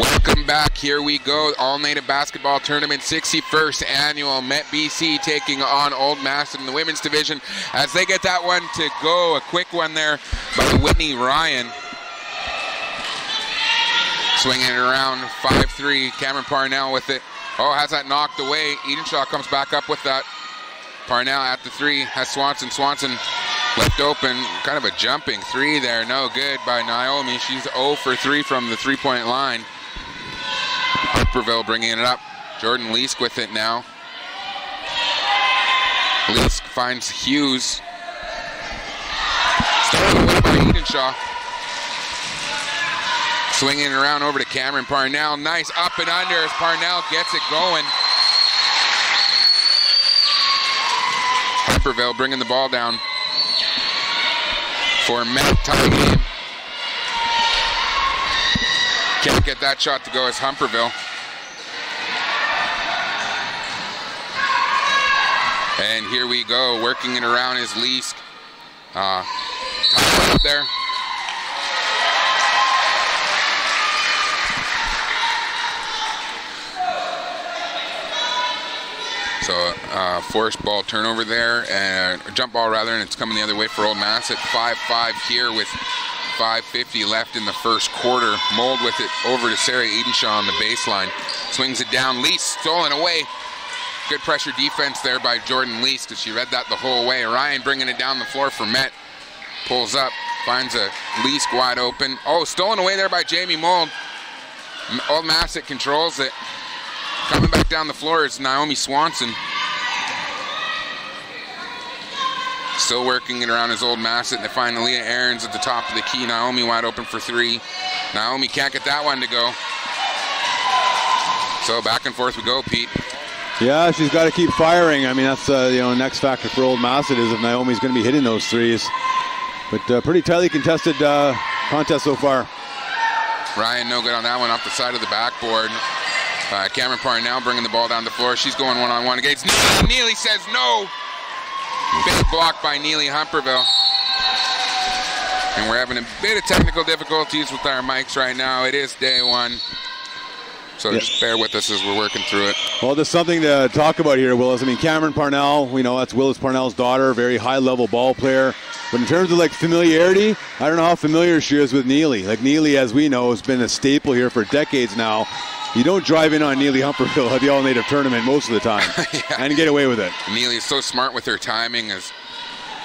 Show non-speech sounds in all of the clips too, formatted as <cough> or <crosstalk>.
Welcome back. Here we go. All Native Basketball Tournament, 61st annual Met BC taking on Old Massett in the women's division as they get that one to go. A quick one there by Whitney Ryan. Swinging it around 5-3. Cameron Parnell with it. Oh, has that knocked away. Edenshaw comes back up with that. Parnell at the three. Has Swanson. Swanson left open. Kind of a jumping three there. No good by Naomi. She's 0 for 3 from the three-point line. Humperville bringing it up. Jordan Leask with it now. Leask finds Hughes. Stolen away by Edenshaw. Swinging around over to Cameron Parnell. Nice up and under as Parnell gets it going. Humperville bringing the ball down for tie game. Can't get that shot to go as Humperville. And here we go, working it around is Leask. Uh, up there. So uh, forced ball turnover there, and jump ball rather, and it's coming the other way for Old Massett 5-5 here with 5.50 left in the first quarter. Mold with it over to Sarah Edenshaw on the baseline. Swings it down, Leask stolen away. Good pressure defense there by Jordan Leask because she read that the whole way. Ryan bringing it down the floor for Met. Pulls up, finds a Leask wide open. Oh, stolen away there by Jamie Mold. Old Massett controls it. Coming back down the floor is Naomi Swanson. Still working it around his old Massett. And they find Leah Aarons at the top of the key. Naomi wide open for three. Naomi can't get that one to go. So back and forth we go, Pete. Yeah, she's got to keep firing. I mean, that's uh, you know next factor for old Massett is if Naomi's going to be hitting those threes. But uh, pretty tightly contested uh, contest so far. Ryan no good on that one off the side of the backboard. Uh, Cameron Parnell bringing the ball down the floor. She's going one-on-one against Neely. Neely says no. Big block by Neely Humperville. And we're having a bit of technical difficulties with our mics right now. It is day one. So yeah. just bear with us as we're working through it. Well, there's something to talk about here, Willis. I mean, Cameron Parnell, we know that's Willis Parnell's daughter, very high-level ball player. But in terms of like familiarity, I don't know how familiar she is with Neely. Like Neely, as we know, has been a staple here for decades now. You don't drive in on Neely Humperville at the All Native tournament most of the time <laughs> yeah. and get away with it. Neely is so smart with her timing as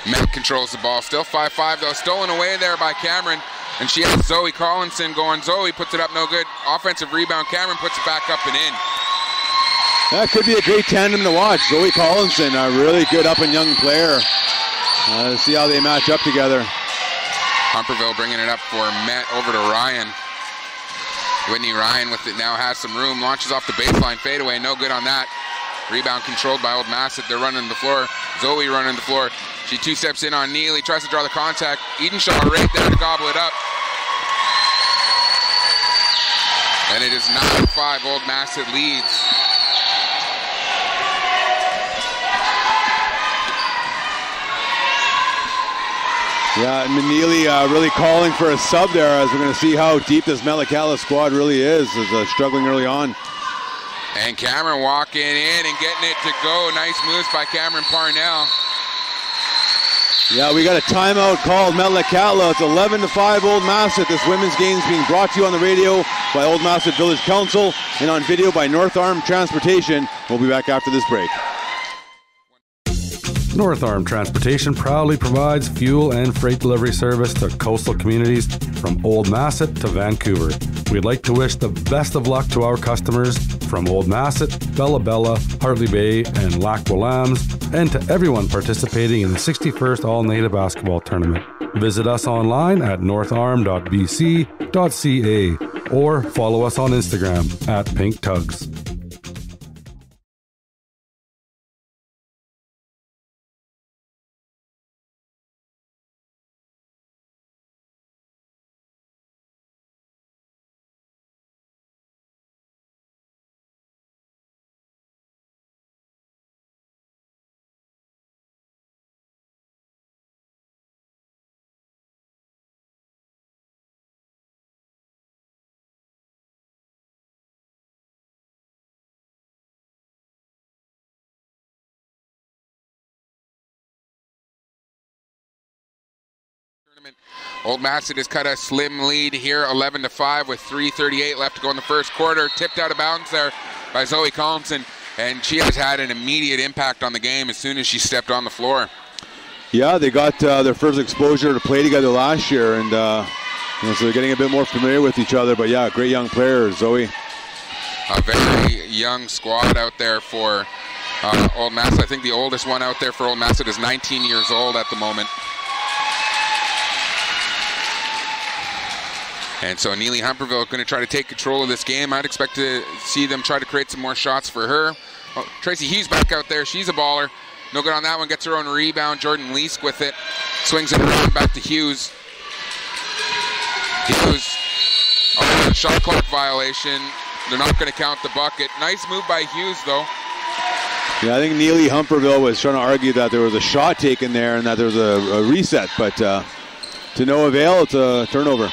Met controls the ball. Still 5-5 though, stolen away there by Cameron. And she has Zoe Collinson going. Zoe puts it up no good. Offensive rebound. Cameron puts it back up and in. That could be a great tandem to watch. Zoe Collinson, a really good up and young player. Uh, see how they match up together. Humperville bringing it up for Met over to Ryan. Whitney Ryan with it now has some room, launches off the baseline fadeaway, no good on that. Rebound controlled by Old Massett. They're running the floor. Zoe running the floor. She two steps in on Neely, tries to draw the contact. Edenshaw right there to gobble it up. And it is 9-5. Old Massett leads. Yeah, Manili uh, really calling for a sub there as we're going to see how deep this Metlakatla squad really is, is uh, struggling early on. And Cameron walking in and getting it to go. Nice moves by Cameron Parnell. Yeah, we got a timeout called Metlakatla. It's 11 to 5 Old Massett. This women's game is being brought to you on the radio by Old Massett Village Council and on video by North Arm Transportation. We'll be back after this break. North Arm Transportation proudly provides fuel and freight delivery service to coastal communities from Old Massett to Vancouver. We'd like to wish the best of luck to our customers from Old Massett, Bella Bella, Hartley Bay, and Lax Kw'alaams, and to everyone participating in the 61st All Native Basketball Tournament. Visit us online at northarm.bc.ca or follow us on Instagram at Pink Tugs. And Old Massett has cut a slim lead here, 11 to 5, with 3:38 left to go in the first quarter. Tipped out of bounds there by Zoe Collinson, and she has had an immediate impact on the game as soon as she stepped on the floor. Yeah, they got uh, their first exposure to play together last year, and uh, so they're getting a bit more familiar with each other. But yeah, great young player, Zoe. A very young squad out there for uh, Old Massett. I think the oldest one out there for Old Massett is 19 years old at the moment. And so Neely Humperville going to try to take control of this game. I'd expect to see them try to create some more shots for her. Oh, Tracy Hughes back out there. She's a baller. No good on that one. Gets her own rebound. Jordan Leask with it. Swings it around back to Hughes. Hughes. Oh, shot clock violation. They're not going to count the bucket. Nice move by Hughes, though. Yeah, I think Neely Humperville was trying to argue that there was a shot taken there and that there was a, a reset, but uh, to no avail, it's a turnover.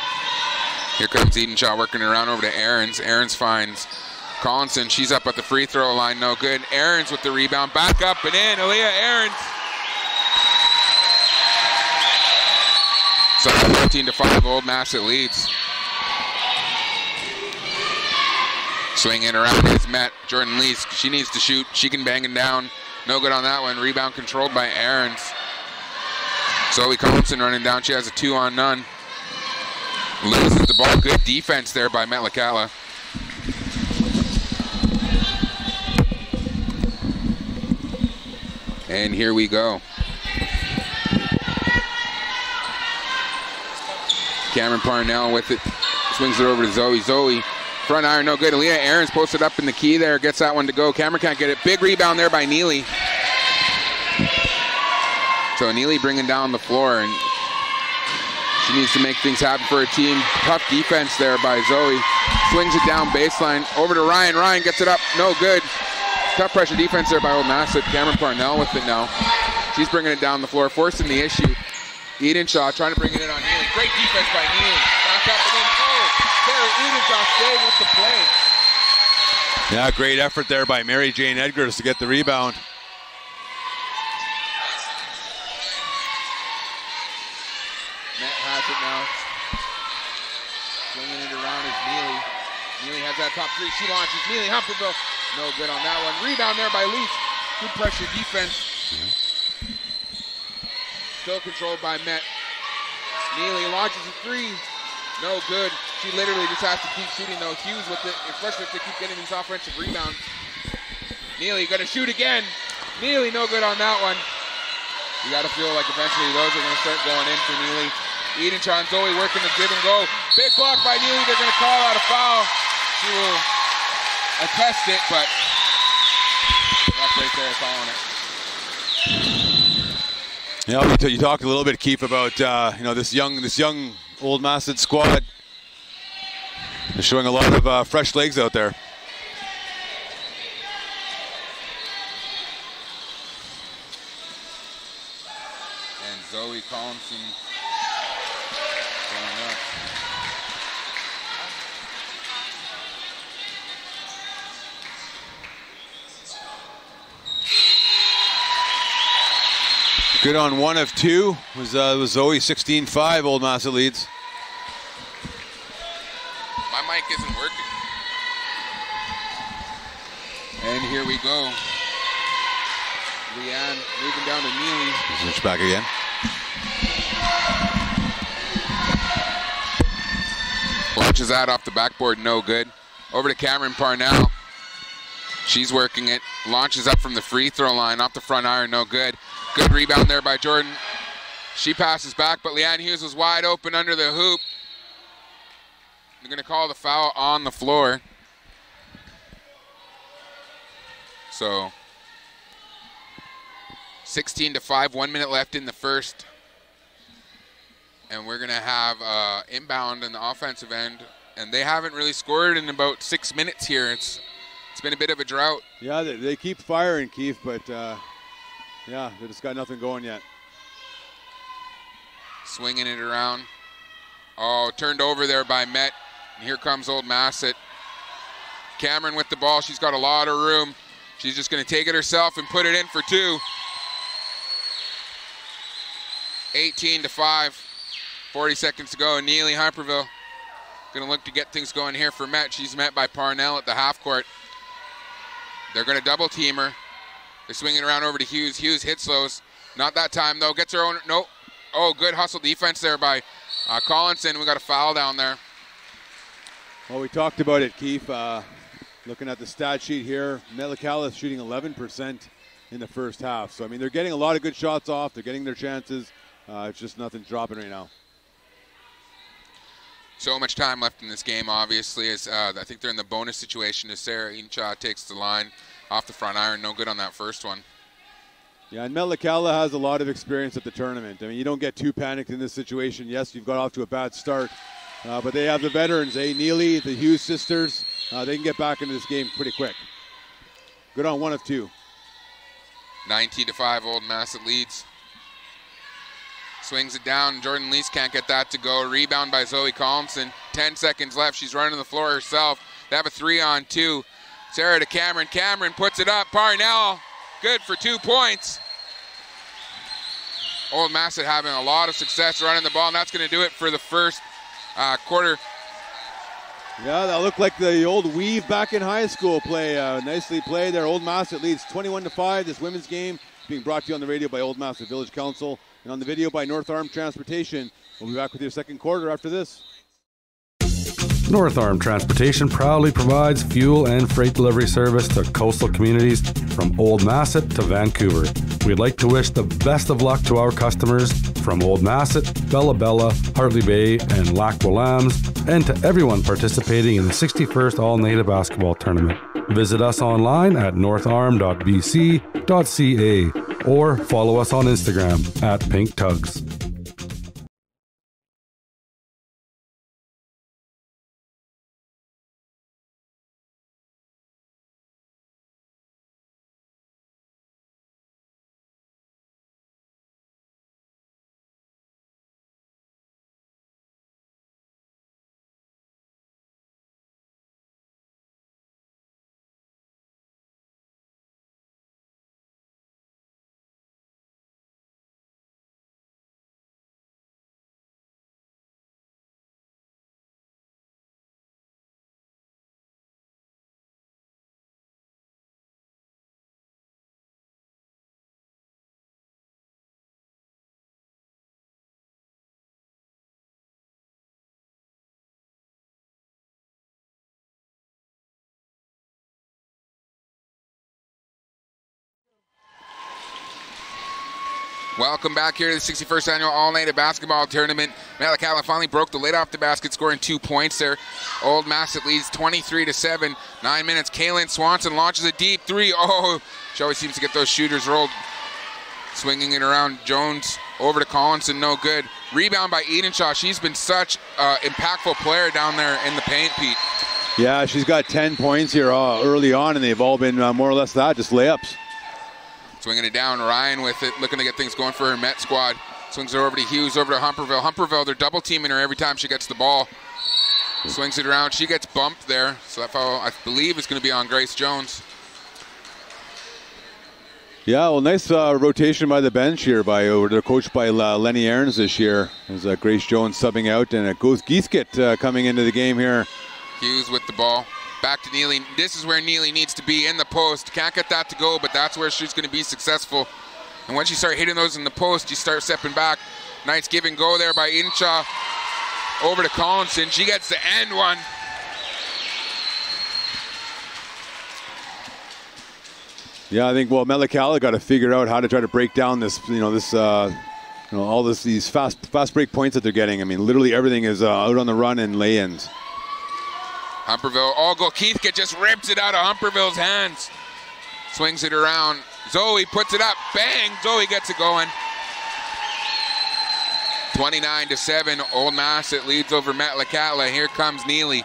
Here comes Edenshaw working around over to Aarons. Aarons finds Collinson. She's up at the free throw line. No good. Aarons with the rebound. Back up and in. Aaliyah Aarons. So 14 to 5, Old Massett leads. Swinging around is met. Jordan Leask. She needs to shoot. She can bang it down. No good on that one. Rebound controlled by Aarons. Zoe Collinson running down. She has a two on none. Loses the ball. Good defense there by Metlakatla. And here we go. Cameron Parnell with it. Swings it over to Zoe. Zoe, front iron, no good. Aaliyah Aarons posted up in the key there. Gets that one to go. Cameron can't get it. Big rebound there by Neely. So Neely bringing down the floor, and she needs to make things happen for her team. Tough defense there by Zoe. Swings it down baseline. Over to Ryan. Ryan gets it up. No good. Tough pressure defense there by Old Massett. Cameron Parnell with it now. She's bringing it down the floor, forcing the issue. Edenshaw trying to bring it in on Neely. Great defense by Neely. Back up and then, oh, Sarah Edenshaw staying with the play. Yeah, great effort there by Mary Jane Edgars to get the rebound. Met has it now. Swinging it around is Neely. That top three. She launches. Neely Humperville. No good on that one. Rebound there by Leaf. Good pressure defense. Still controlled by Met. Neely launches a three. No good. She literally just has to keep shooting though. Hughes with it. It's frustrating to keep getting these offensive rebounds. Neely gonna shoot again. Neely no good on that one. You gotta feel like eventually those are gonna start going in for Neely. Eden Zoe working the give and go. Big block by Neely. They're gonna call out a foul. Will attest it, but that's right there calling it. Yeah, you, t- you talked a little bit, Keith, about uh, you know this young this young old Massett squad. They're showing a lot of uh, fresh legs out there. And Zoe Collinson going Good on one of two was uh, was Zoe 16-5. Old Massett leads. My mic isn't working. And here we go. Leanne moving down to Neely. Switch back again. Launches out off the backboard, no good. Over to Cameron Parnell. She's working it. Launches up from the free throw line, off the front iron, no good. Good rebound there by Jordan. She passes back, but Leanne Hughes was wide open under the hoop. They're going to call the foul on the floor. So 16 to 5, one minute left in the first. And we're going to have uh, inbound in the offensive end. And they haven't really scored in about six minutes here. It's It's been a bit of a drought. Yeah, they, they keep firing, Keith, but uh, yeah, they just got nothing going yet. Swinging it around. Oh, turned over there by Met. And here comes old Massett. Cameron with the ball. She's got a lot of room. She's just going to take it herself and put it in for two. 18 to 5. 40 seconds to go. Neely Humperville going to look to get things going here for Met. She's met by Parnell at the half court. They're going to double team her. They're swinging around over to Hughes. Hughes hits those. Not that time, though. Gets her own. Nope. Oh, good hustle defense there by uh, Collinson. We got a foul down there. Well, we talked about it, Keith. Uh, looking at the stat sheet here, Metlakatla shooting 11% in the first half. So, I mean, they're getting a lot of good shots off. They're getting their chances. Uh, it's just nothing dropping right now. So much time left in this game, obviously. As uh, I think they're in the bonus situation as Sarah Incha takes the line off the front iron. No good on that first one. Yeah, and Metlakatla has a lot of experience at the tournament. I mean, you don't get too panicked in this situation. Yes, you've got off to a bad start, uh, but they have the veterans, eh? Neely, the Hughes sisters. Uh, they can get back into this game pretty quick. Good on one of two. 19 to 5, Old Massett leads. Swings it down. Jordan Leask can't get that to go. Rebound by Zoe Collinson. 10 seconds left. She's running the floor herself. They have a three on two. Sarah to Cameron. Cameron puts it up. Parnell, good for two points. Old Massett having a lot of success running the ball, and that's going to do it for the first uh, quarter. Yeah, that looked like the old weave back in high school play. Uh, nicely played there. Old Massett leads 21 to 5. This women's game being brought to you on the radio by Old Massett Village Council and on the video by North Arm Transportation. We'll be back with your second quarter after this. North Arm Transportation proudly provides fuel and freight delivery service to coastal communities from Old Massett to Vancouver. We'd like to wish the best of luck to our customers from Old Massett, Bella Bella, Hartley Bay, and Lax Kw'alaams, and to everyone participating in the 61st All Native Basketball Tournament. Visit us online at northarm.bc.ca or follow us on Instagram at Pink Tugs. Welcome back here to the 61st annual All Native Basketball Tournament. Metlakatla finally broke the lid off the basket, scoring two points there. Old Massett leads 23 to 7. Nine minutes. Kaylin Swanson launches a deep three. Oh, she always seems to get those shooters rolled. Swinging it around. Jones over to Collinson, no good. Rebound by Edenshaw. She's been such an impactful player down there in the paint, Pete. Yeah, she's got 10 points here uh, early on, and they've all been uh, more or less that, just layups. Swinging it down, Ryan with it, looking to get things going for her Met squad. Swings it over to Hughes, over to Humperville. Humperville, they're double teaming her every time she gets the ball. Swings it around. She gets bumped there. So that foul, I believe, is going to be on Grace Jones. Yeah, well, nice uh, rotation by the bench here. By over they're coached by uh, Lenny Aarons this year. There's uh, Grace Jones subbing out, and it goes Gieskett uh, coming into the game here. Hughes with the ball. Back to Neely. This is where Neely needs to be in the post. Can't get that to go, but that's where she's going to be successful. And once you start hitting those in the post, you start stepping back. Nice give and go there by Incha Over to Collinson. She gets the end one. Yeah, I think well, Metlakatla got to figure out how to try to break down this, you know, this, uh, you know, all this these fast fast break points that they're getting. I mean, literally everything is uh, out on the run and lay-ins. Humperville, all go. Keithka just rips it out of Humperville's hands. Swings it around. Zoe puts it up. Bang! Zoe gets it going. 29 to 7. Old Massett leads over Metlakatla. Here comes Neely.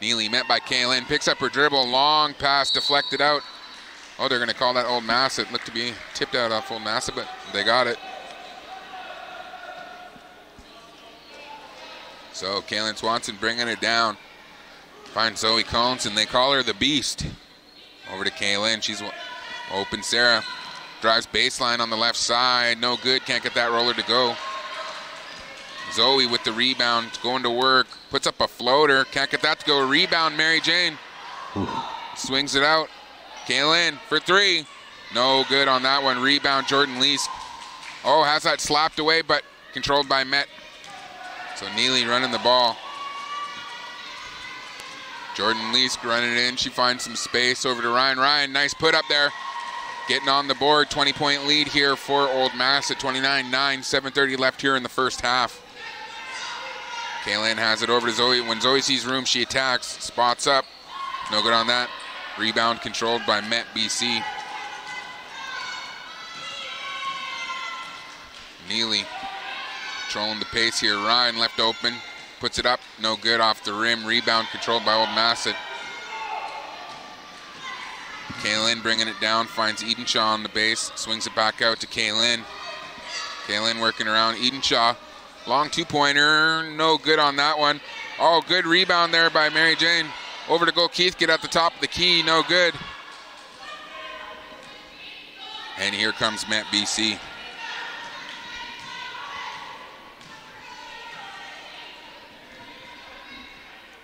Neely met by Kaylin. Picks up her dribble. Long pass deflected out. Oh, they're going to call that Old Massett. Looked to be tipped out off Old Massett, but they got it. So Kaylin Swanson bringing it down. Finds Zoe Collinson. They call her the Beast. Over to Kaylin. She's open. Sarah drives baseline on the left side. No good. Can't get that roller to go. Zoe with the rebound, going to work, puts up a floater, can't get that to go. Rebound, Mary Jane. Swings it out. Kaylin for three. No good on that one. Rebound, Jordan Leask. Oh, has that slapped away, but controlled by Met. So Neely running the ball. Jordan Leask running in. She finds some space over to Ryan. Ryan, nice put up there. Getting on the board. 20 point lead here for Old Massett 29 9. 7.30 left here in the first half. Kaylin has it over to Zoe. When Zoe sees room, she attacks. Spots up. No good on that. Rebound controlled by Met BC. Neely controlling the pace here. Ryan left open. Puts it up. No good off the rim. Rebound controlled by Old Massett. Kaylin bringing it down. Finds Edenshaw on the base. Swings it back out to Kaylin. Kaylin working around Edenshaw. Long two pointer. No good on that one. Oh, good rebound there by Mary Jane. Over to goal Keith. Get at the top of the key. No good. And here comes Met BC.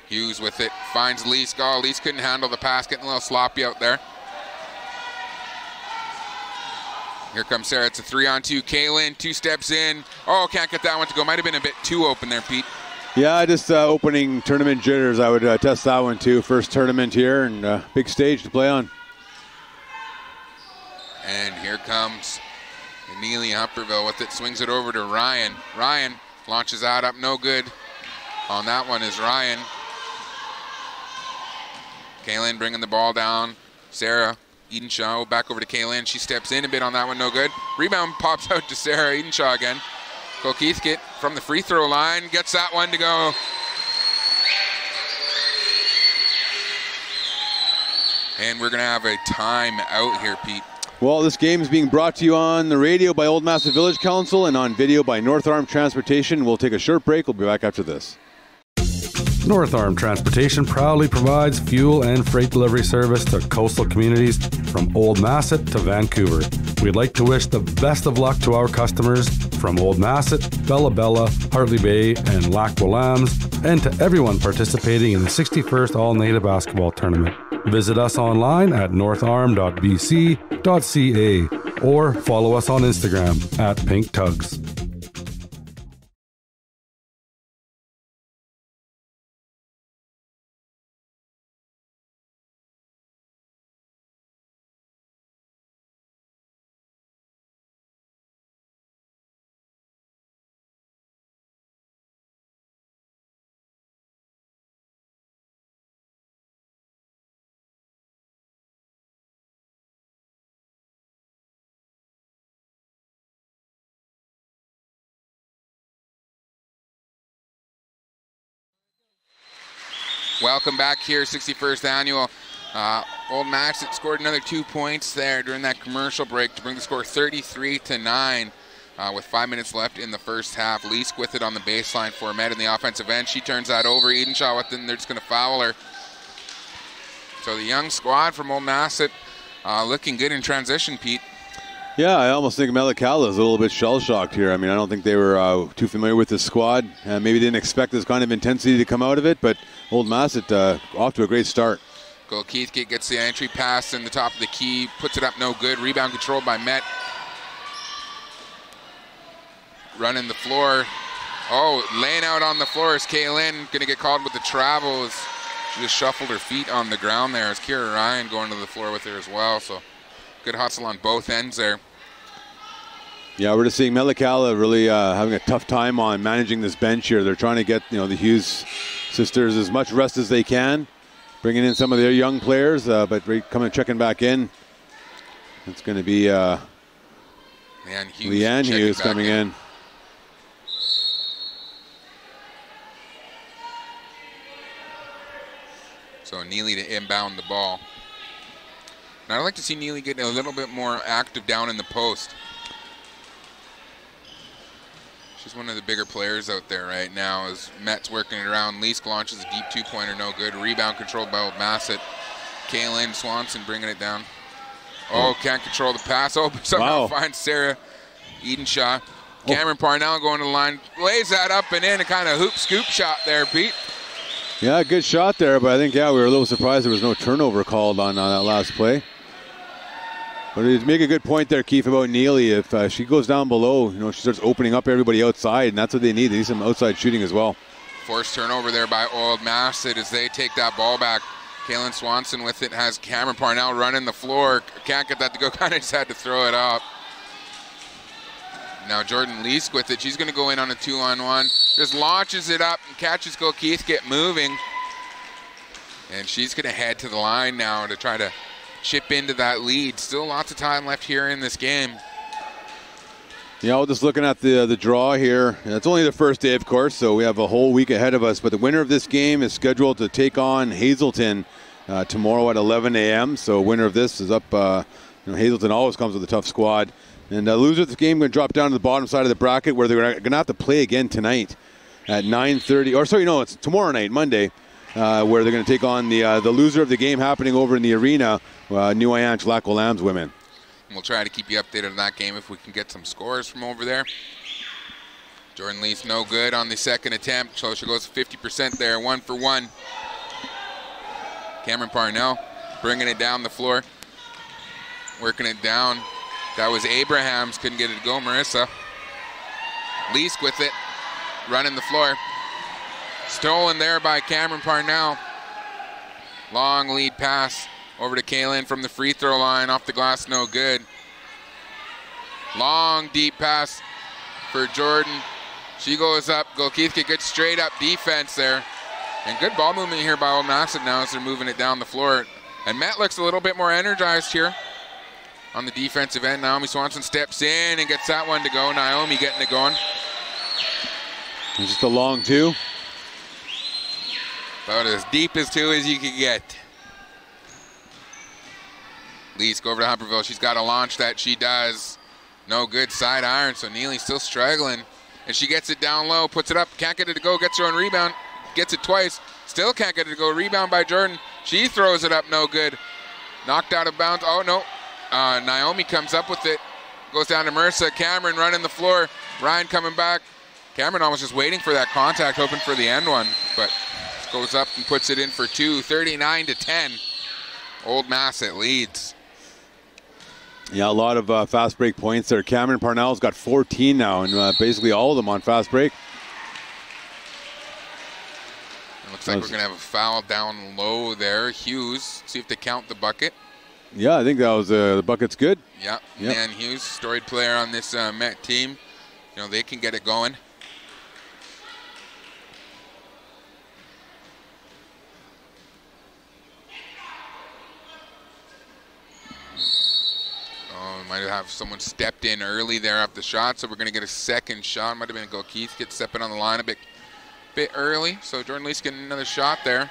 Hughes with it, finds Leask. Oh, Leask couldn't handle the pass, getting a little sloppy out there. Here comes Sarah. It's a three on two. Kaylin, two steps in. Oh, can't get that one to go. Might have been a bit too open there, Pete. Yeah, just uh, opening tournament jitters. I would uh, test that one too. First tournament here and uh, big stage to play on. And here comes Neely Humperville with it. Swings it over to Ryan. Ryan launches out up. No good. On that one is Ryan. Kaylin bringing the ball down. Sarah Edenshaw back over to Kaylin. She steps in a bit on that one, no good. Rebound pops out to Sarah Edenshaw again. Cole Keithkit from the free throw line gets that one to go. And we're going to have a time out here, Pete. Well, this game is being brought to you on the radio by Old Massett Village Council and on video by North Arm Transportation. We'll take a short break. We'll be back after this. North Arm Transportation proudly provides fuel and freight delivery service to coastal communities from Old Massett to Vancouver. We'd like to wish the best of luck to our customers from Old Massett, Bella Bella, Hartley Bay, and Lax Kw'alaams, and to everyone participating in the 61st All Native Basketball Tournament. Visit us online at northarm.bc.ca or follow us on Instagram at Pink Tugs. Welcome back here, 61st annual. Uh, Old Massett scored another two points there during that commercial break to bring the score 33 to nine. Uh, with five minutes left in the first half, Leask with it on the baseline for Met in the offensive end. She turns that over. Edenshaw with it, they're just going to foul her. So the young squad from Old Massett uh, looking good in transition, Pete. Yeah, I almost think Metlakatla is a little bit shell shocked here. I mean, I don't think they were uh, too familiar with the squad. Uh, maybe didn't expect this kind of intensity to come out of it, but Old Massett uh, off to a great start. Goal Keithgate gets the entry pass in the top of the key, puts it up no good. Rebound controlled by Met. Running the floor. Oh, laying out on the floor is Kaylin. Going to get called with the travel. She just shuffled her feet on the ground there. As Kira Ryan going to the floor with her as well. So good hustle on both ends there. Yeah, we're just seeing Metlakatla really uh, having a tough time on managing this bench here. They're trying to get you know the Hughes sisters as much rest as they can, bringing in some of their young players, uh, but coming checking back in. It's going to be uh, Leanne Hughes, Leanne Hughes coming in. in. So Neely to inbound the ball. And I'd like to see Neely getting a little bit more active down in the post. She's one of the bigger players out there right now as Met's working it around. Leask launches a deep two-pointer, no good. Rebound controlled by Old Massett. Kaylin Swanson bringing it down. Oh, can't control the pass. <laughs> Oh, somehow wow. finds Sarah Edenshaw. Oh. Cameron Parnell going to the line, lays that up and in, a kind of hoop scoop shot there, Pete. Yeah, good shot there, but I think yeah we were a little surprised there was no turnover called on, on that last play. But you make a good point there, Keith, about Neely. If uh, she goes down below, you know, she starts opening up everybody outside, and that's what they need. They need some outside shooting as well. Forced turnover there by Old Massett as they take that ball back. Kaylin Swanson with it has Cameron Parnell running the floor. Can't get that to go. <laughs> Kind of just had to throw it up. Now Jordan Leask with it. She's going to go in on a two-on-one. Just launches it up and catches Go Keith get moving. And she's going to head to the line now to try to chip into that lead. Still lots of time left here in this game. Yeah, we're just looking at the the draw here. It's only the first day, of course, so we have a whole week ahead of us. But the winner of this game is scheduled to take on Hazelton uh, tomorrow at 11 a.m. So winner of this is up. Uh, you know, Hazelton always comes with a tough squad, and uh, loser of this game going to drop down to the bottom side of the bracket where they're going to have to play again tonight at 9:30. Or sorry, no, it's tomorrow night, Monday. Uh, where they're going to take on the uh, the loser of the game happening over in the arena, uh, New women. We'll try to keep you updated on that game if we can get some scores from over there. Jordan Leask no good on the second attempt, so she goes 50% there, one for one. Cameron Parnell bringing it down the floor, working it down. That was Abrahams, couldn't get it to go. Marissa Leask with it, running the floor. Stolen there by Cameron Parnell. Long lead pass over to Kaylin from the free throw line, off the glass, no good. Long deep pass for Jordan. She goes up. Golkeithka gets straight up defense there. And good ball movement here by Old now as they're moving it down the floor. And Met looks a little bit more energized here on the defensive end. Naomi Swanson steps in and gets that one to go. Naomi getting it going. Just a long two. About as deep as two as you can get. Lee's go over to Humperville. She's got a launch that she does. No good side iron, so Neely still struggling. And she gets it down low, puts it up, can't get it to go, gets her own rebound, gets it twice, still can't get it to go. Rebound by Jordan. She throws it up, no good. Knocked out of bounds. Oh, no. Uh, Naomi comes up with it, goes down to Marissa. Cameron running the floor. Ryan coming back. Cameron almost just waiting for that contact, hoping for the end one, but goes up and puts it in for two, 39 to 10. Old Massett leads. Yeah, a lot of uh, fast break points there. Cameron Parnell's got 14 now, and uh, basically all of them on fast break. It looks like we're going to have a foul down low there. Hughes, see if they count the bucket. Yeah, I think that was uh, the bucket's good. Yeah, yep. Dan Hughes, storied player on this uh, Met team. You know, they can get it going. Might have someone stepped in early there off the shot, so we're going to get a second shot. Might have been a go Keith get stepping on the line a bit, bit early. So Jordan Lee's getting another shot there.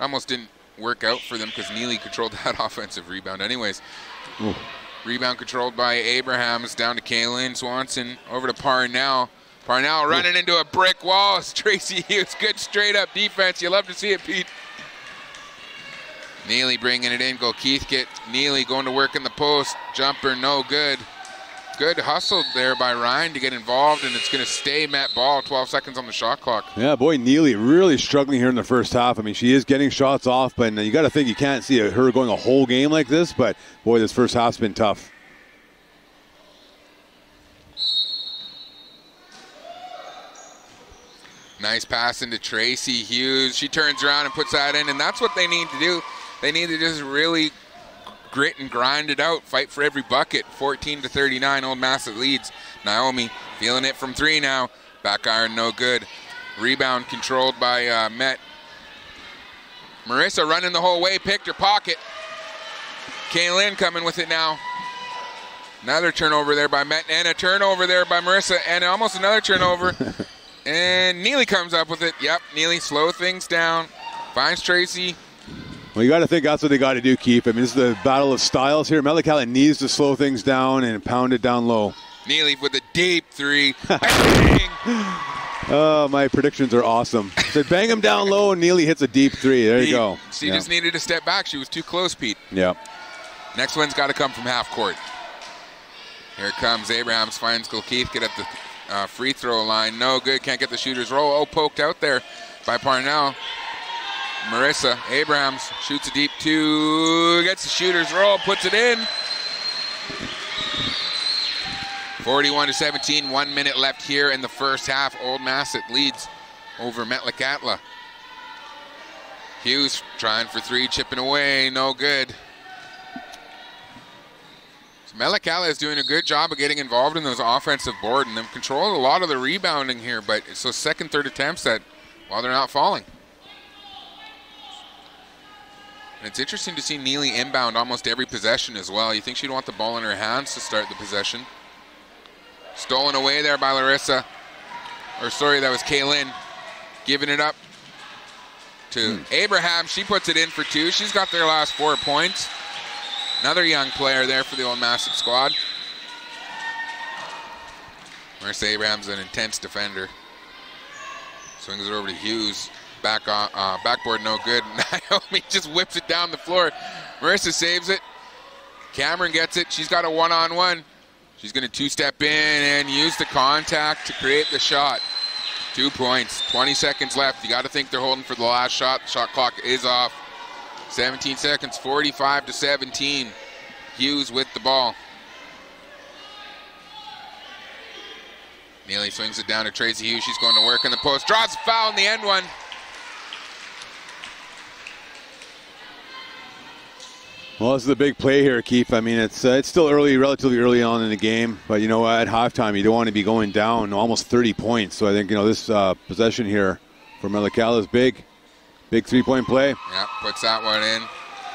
Almost didn't work out for them because Neely controlled <laughs> that offensive rebound. Anyways, Ooh. rebound controlled by Abrahams down to Kaylin Swanson over to Parnell. Parnell running Ooh. into a brick wall. It's <laughs> Tracy Hughes, good straight up defense. You love to see it, Pete. Neely bringing it in. Go Keith get Neely going to work in the post. Jumper no good. Good hustle there by Ryan to get involved, and it's going to stay Met Ball. 12 seconds on the shot clock. Yeah, boy, Neely really struggling here in the first half. I mean, she is getting shots off, but you got to think you can't see her going a whole game like this. But boy, this first half's been tough. Nice pass into Tracy Hughes. She turns around and puts that in, and that's what they need to do. They need to just really grit and grind it out, fight for every bucket. 14 to 39, Old Massett leads. Naomi feeling it from three now. Back iron, no good. Rebound controlled by uh, Met. Marissa running the whole way, picked her pocket. Kaylin coming with it now. Another turnover there by Met, and a turnover there by Marissa, and almost another turnover. <laughs> and Neely comes up with it. Yep, Neely slow things down. Finds Tracy, well, you got to think that's what they got to do, Keep. I mean, this is the battle of styles here. Metlakatla needs to slow things down and pound it down low. Neely with a deep three. <laughs> oh, my predictions are awesome. So bang him down low, and Neely hits a deep three. There deep. you go. She yeah. just needed to step back. She was too close, Pete. Yeah. Next one's got to come from half court. Here comes Abrahams, finds Keith, get at the uh, free throw line. No good. Can't get the shooter's roll. Oh, poked out there by Parnell. Marissa Abrahams shoots a deep two, gets the shooter's roll, puts it in. 41 to 17, one minute left here in the first half. Old Massett leads over Metlakatla. Hughes trying for three, chipping away, no good. So Metlakatla is doing a good job of getting involved in those offensive board and they've controlled a lot of the rebounding here, but it's those second, third attempts that, while they're not falling. And it's interesting to see Neely inbound almost every possession as well. You think she'd want the ball in her hands to start the possession. Stolen away there by Larissa. Or sorry, that was Kaylin. Giving it up to hmm. Abraham. She puts it in for two. She's got their last four points. Another young player there for the Old Massett squad. Marissa Abraham's an intense defender. Swings it over to Hughes. Back on uh, backboard, no good. <laughs> Naomi just whips it down the floor. Marissa saves it. Cameron gets it. She's got a one-on-one. She's going to two-step in and use the contact to create the shot. Two points. 20 seconds left. You got to think they're holding for the last shot. shot clock is off. 17 seconds. 45 to 17. Hughes with the ball. Neely swings it down to Tracy Hughes. She's going to work in the post. Draws a foul in the end one. Well, this is a big play here, Keith. I mean, it's uh, it's still early, relatively early on in the game, but you know, at halftime, you don't want to be going down almost 30 points. So I think you know this uh, possession here for Metlakatla is big, big three-point play. Yeah, puts that one in.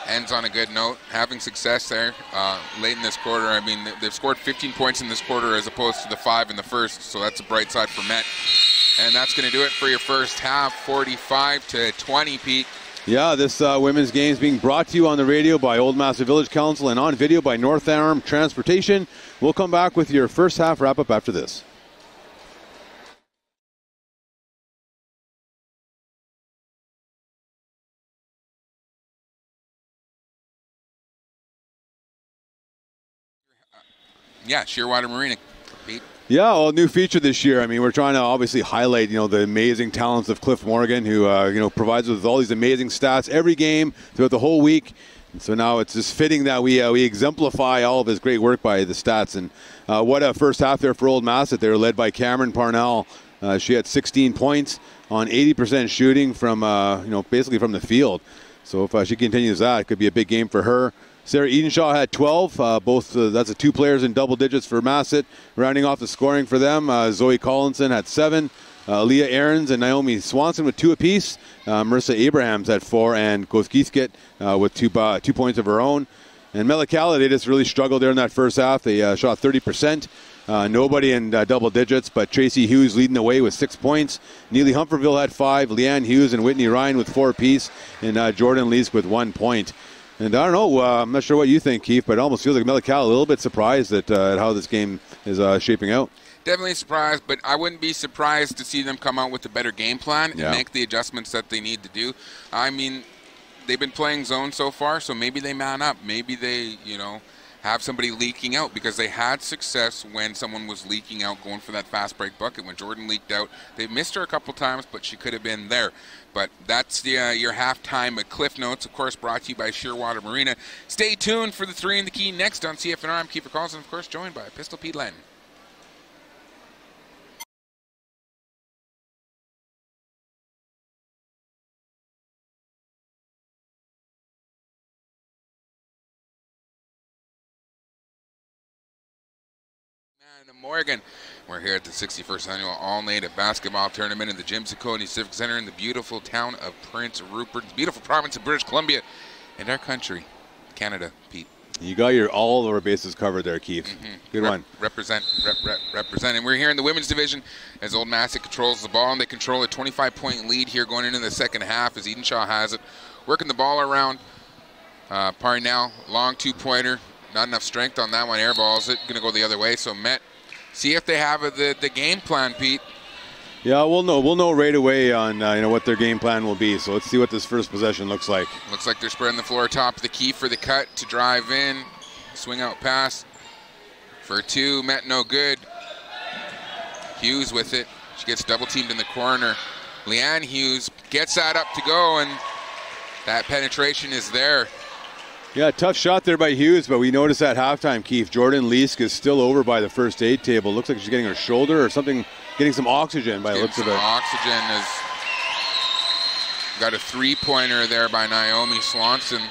Ends on a good note. Having success there uh, late in this quarter. I mean, they've scored 15 points in this quarter as opposed to the five in the first. So that's a bright side for Met. And that's going to do it for your first half, 45 to 20, Pete. Yeah, this uh, women's game is being brought to you on the radio by Old Massett Village Council and on video by North Arm Transportation. We'll come back with your first half wrap up after this. Yeah, Shearwater Marina, Pete. Yeah, well, new feature this year. I mean, we're trying to obviously highlight, you know, the amazing talents of Cliff Morgan, who, uh, you know, provides with all these amazing stats every game throughout the whole week. And so now it's just fitting that we uh, we exemplify all of his great work by the stats. And uh, what a first half there for Old Massett. They were led by Cameron Parnell. Uh, she had 16 points on 80% shooting from, uh, you know, basically from the field. So if uh, she continues that, it could be a big game for her. Sarah Edenshaw had 12. Uh, both uh, that's a two players in double digits for Massett. Rounding off the scoring for them, uh, Zoe Collinson had seven. Uh, Leah Aarons and Naomi Swanson with two apiece. Uh, Marissa Abrahams at four, and Kozkiskit uh, with two two points of her own. And Metlakatla, they just really struggled there in that first half. They shot 30%. Uh, nobody in double digits, but Tracy Hughes leading the way with six points. Neely Humperville had five. Leanne Hughes and Whitney Ryan with four apiece, and Jordan Leask with one point. And I don't know. Uh, I'm not sure what you think, Keith, but it almost feels like Metlakatla a little bit surprised at, uh, at how this game is uh, shaping out. Definitely surprised, but I wouldn't be surprised to see them come out with a better game plan and yeah. make the adjustments that they need to do. I mean, they've been playing zone so far, so maybe they man up. Maybe they, you know, have somebody leaking out because they had success when someone was leaking out going for that fast break bucket. When Jordan leaked out, they missed her a couple times, but she could have been there. But that's the, uh, your halftime Cliff Notes, of course, brought to you by Shearwater Marina. Stay tuned for the three in the key next on CFNR. I'm Kiefer Carlson, of course, joined by Pistol Pete Len. Morgan. We're here at the 61st annual All Native Basketball Tournament in the Jim Ciccone Civic Center in the beautiful town of Prince Rupert, the beautiful province of British Columbia, and our country, Canada, Pete. You got your all of our bases covered there, Keith. Mm-hmm. Good rep, one. Represent, rep, rep, represent. And we're here in the women's division as Old Massett controls the ball, and they control a 25-point lead here going into the second half as Edenshaw has it, working the ball around. Uh, Parnell, long two-pointer, not enough strength on that one. Airballs it, going to go the other way. So Met see if they have the, the game plan, Pete. Yeah, we'll know. We'll know right away on uh, you know what their game plan will be. So let's see what this first possession looks like. Looks like they're spreading the floor top of the key for the cut to drive in, swing out pass for two. Met no good. Hughes with it. She gets double teamed in the corner. Leanne Hughes gets that up to go, and that penetration is there. Yeah, tough shot there by Hughes, but we noticed at halftime, Keith, Jordan Leask is still over by the first aid table. Looks like she's getting her shoulder or something, getting some oxygen by the looks of it. Oxygen is got a three-pointer there by Naomi Swanson.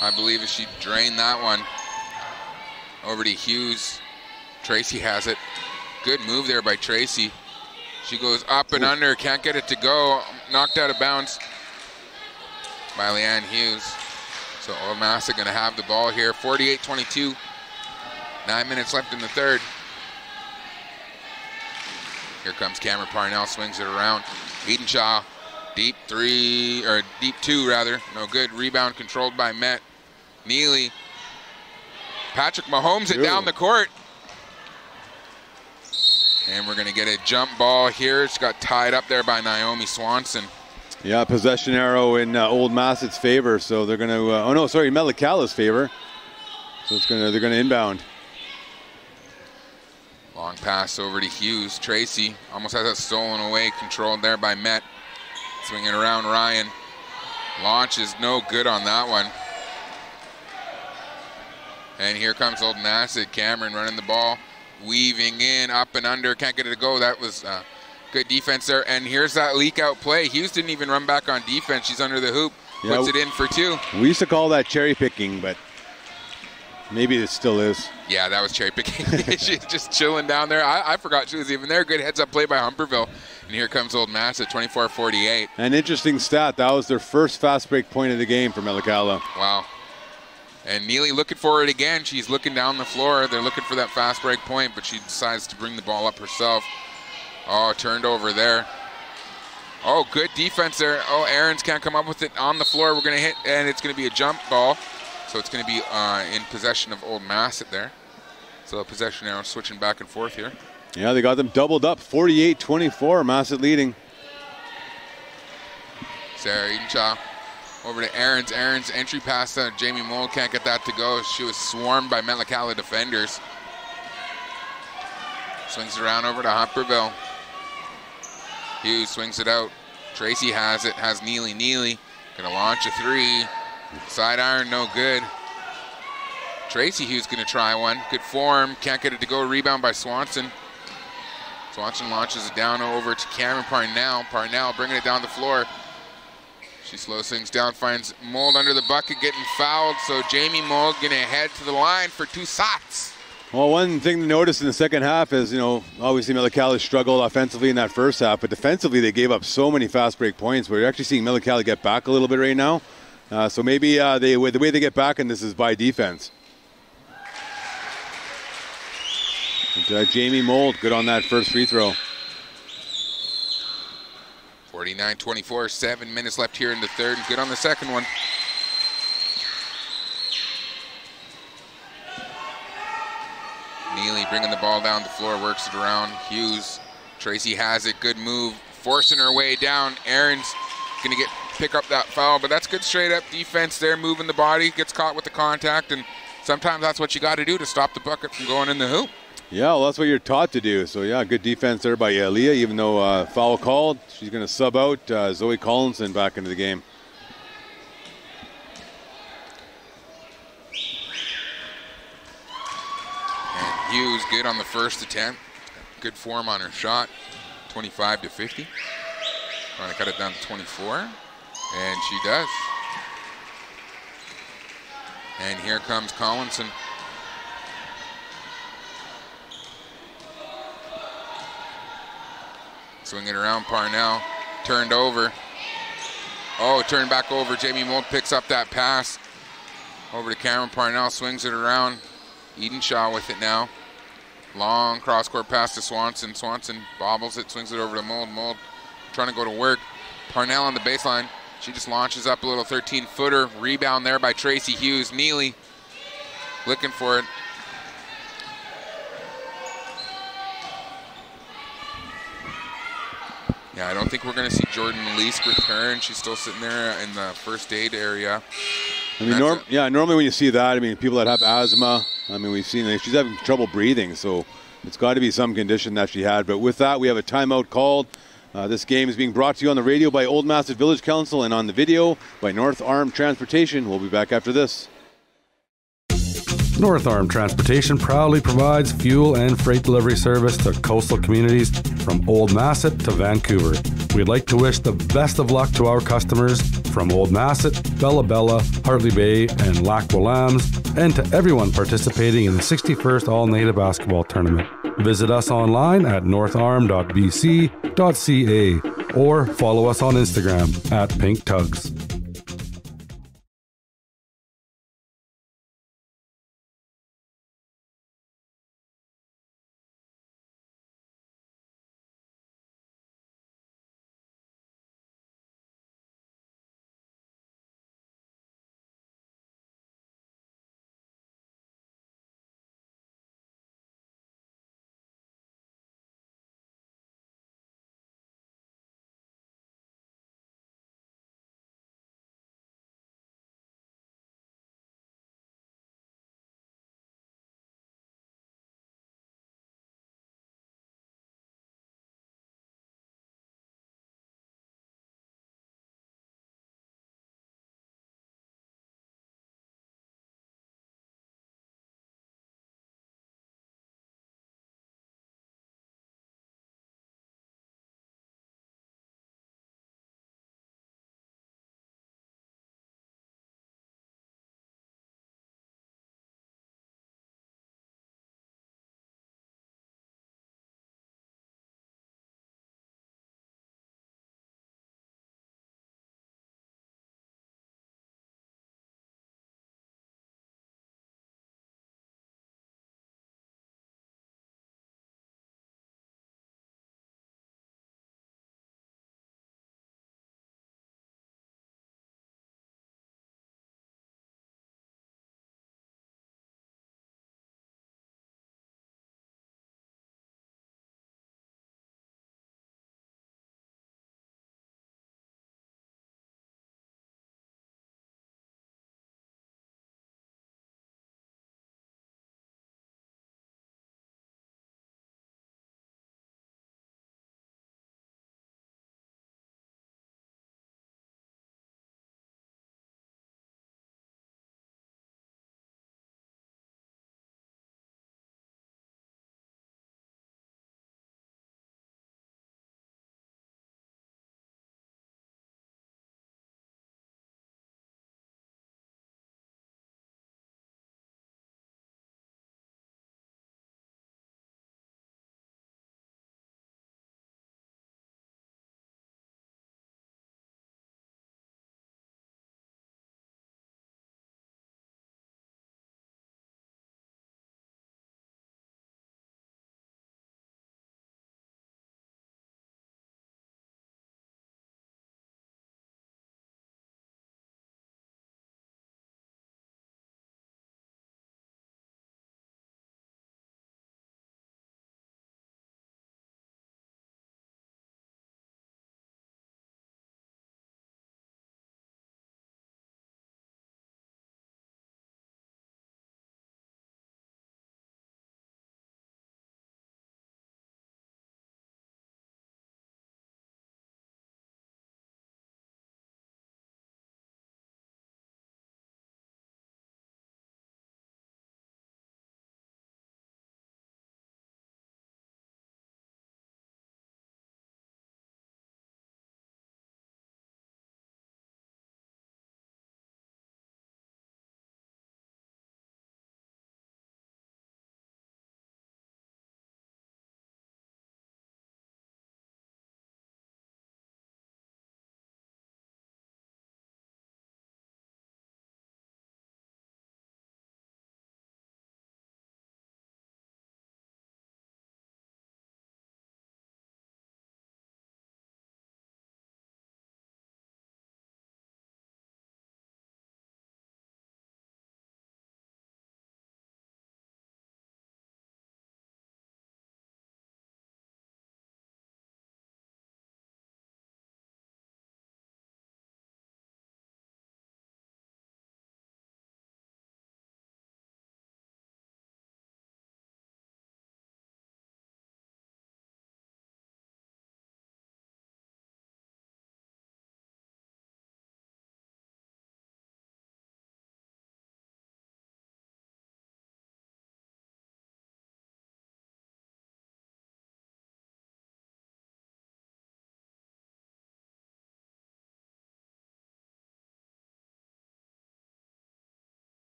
I believe she drained that one. Over to Hughes. Tracy has it. Good move there by Tracy. She goes up and under, can't get it to go. Knocked out of bounds by Leanne Hughes. So Old going to have the ball here. 48-22. Nine minutes left in the third. Here comes Cameron Parnell, swings it around. Edenshaw, deep three, or deep two rather. No good. Rebound controlled by Met. Neely. Patrick Mahomes it down the court. And we're going to get a jump ball here. It's got tied up there by Naomi Swanson. Yeah, possession arrow in uh, Old Massett's favor. So they're going to. Uh, oh no, sorry, Metlakatla's favor. So it's going to. They're going to inbound. Long pass over to Hughes. Tracy almost has that stolen away, controlled there by Met. Swinging around Ryan. Launch is no good on that one. And here comes Old Massett. Cameron running the ball, weaving in, up and under. Can't get it to go. That was uh, good defense there. And here's that leak out play. Hughes didn't even run back on defense. She's under the hoop. Yeah, puts it in for two. We used to call that cherry picking, but maybe it still is. Yeah, that was cherry picking. <laughs> She's just chilling down there. I, I, forgot she was even there. Good heads up play by Humperville. And here comes Old Massett 24-48. An interesting stat. That was their first fast break point of the game for Metlakatla. Wow. And Neely looking for it again. She's looking down the floor. They're looking for that fast break point, but she decides to bring the ball up herself. Oh, turned over there. Oh, good defense there. Oh, Aarons can't come up with it on the floor. We're going to hit, and it's going to be a jump ball. So it's going to be uh, in possession of Old Massett there. So possession arrow switching back and forth here. Yeah, they got them doubled up. 48-24, Massett leading. Sarah Edenshaw over to Aarons. Aarons entry pass to Jamie Mold can't get that to go. She was swarmed by Metlakatla defenders. Swings around over to Humperville. Hughes swings it out. Tracy has it, has Neely. Neely gonna launch a three. Side iron, no good. Tracy Hughes gonna try one. Good form, can't get it to go. Rebound by Swanson. Swanson launches it down over to Cameron Parnell. Parnell bringing it down the floor. She slows things down, finds Mold under the bucket, getting fouled. So Jamie Mold gonna head to the line for two shots. Well, one thing to notice in the second half is, you know, obviously Metlakatla struggled offensively in that first half, but defensively they gave up so many fast break points. We're actually seeing Metlakatla get back a little bit right now. Uh, so maybe uh, they, the way they get back in this is by defense. And, uh, Jamie Mold, good on that first free throw. 49-24, seven minutes left here in the third. Good on the second one. Neely bringing the ball down the floor, works it around. Hughes, Tracy has it, good move, forcing her way down. Aarons gonna get pick up that foul, but that's good straight up defense there, moving the body, gets caught with the contact, and sometimes that's what you got to do to stop the bucket from going in the hoop. Yeah, well, that's what you're taught to do. So, yeah, good defense there by Leah, even though uh, foul called. She's going to sub out uh, Zoe Collinson back into the game. Hughes good on the first attempt. Good form on her shot. 25 to 50. Trying to cut it down to 24. And she does. And here comes Collinson. Swing it around Parnell. Turned over. Oh, turned back over. Jamie Mold picks up that pass. Over to Cameron Parnell. Swings it around. Edenshaw with it now. Long cross court pass to Swanson. Swanson bobbles it, swings it over to Mold. Mold trying to go to work. Parnell on the baseline. She just launches up a little 13 footer. Rebound there by Tracy Hughes. Neely looking for it. Yeah, I don't think we're going to see Jordan Leask return. She's still sitting there in the first aid area. I mean, norm, yeah, normally when you see that, I mean, people that have asthma, I mean, we've seen she's having trouble breathing, so It's got to be some condition that she had. But with that, we have a timeout called. Uh, this game is being brought to you on the radio by Old Massett Village Council and on the video by North Arm Transportation. We'll be back after this. North Arm Transportation proudly provides fuel and freight delivery service to coastal communities from Old Massett to Vancouver. We'd like to wish the best of luck to our customers from Old Massett, Bella Bella, Hartley Bay, and Lax Kw'alaams, and to everyone participating in the 61st All Native Basketball Tournament. Visit us online at northarm.bc.ca or follow us on Instagram at Pink Tugs.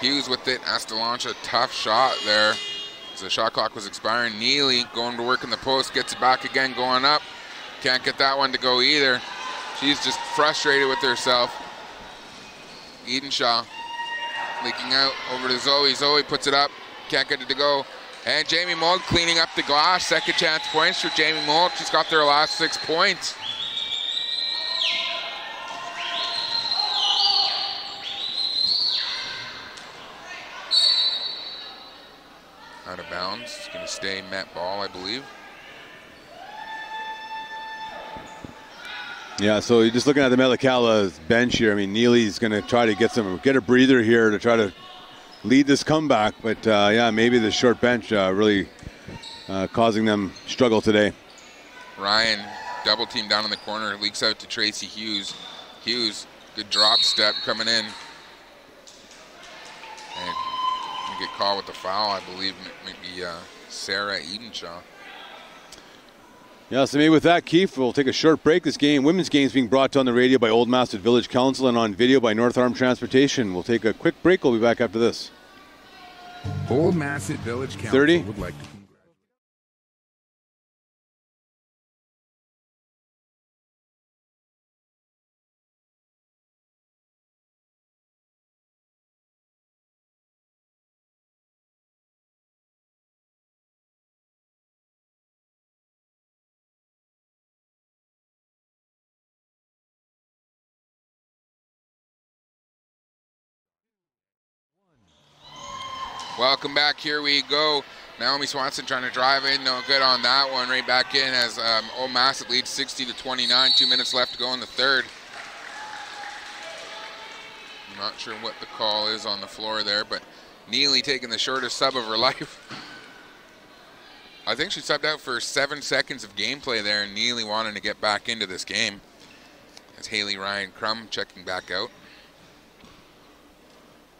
Hughes with it has to launch a tough shot there. As the shot clock was expiring, Neely going to work in the post, gets it back again, going up. Can't get that one to go either. She's just frustrated with herself. Edenshaw leaking out over to Zoe. Zoe puts it up, can't get it to go. And Jamie Mold cleaning up the glass. Second chance points for Jamie Mold. She's got their last six points. Out of bounds. It's going to stay Met Ball, I believe. Yeah, so you're just looking at the Metlakatla bench here. I mean, Neely's going to try to get some, get a breather here to try to lead this comeback. But uh, yeah, maybe the short bench uh, really uh, causing them struggle today. Ryan double team down in the corner, leaks out to Tracy Hughes. Hughes, good drop step coming in. And get caught with the foul, I believe, maybe uh, Sarah Edenshaw. Yeah, so maybe with that, Keith, we'll take a short break. This game, women's game, is being brought to on the radio by Old Massett Village Council and on video by North Arm Transportation. We'll take a quick break. We'll be back after this. Old Massett Village Council 30? would like to Welcome back. Here we go. Naomi Swanson trying to drive in. No good on that one. Right back in as um, Old Massett leads 60 to 29. Two minutes left to go in the third. I'm not sure what the call is on the floor there, but Neely taking the shortest sub of her <laughs> life. I think she subbed out for seven seconds of gameplay there, and Neely wanting to get back into this game. As Haley Ryan Crum checking back out.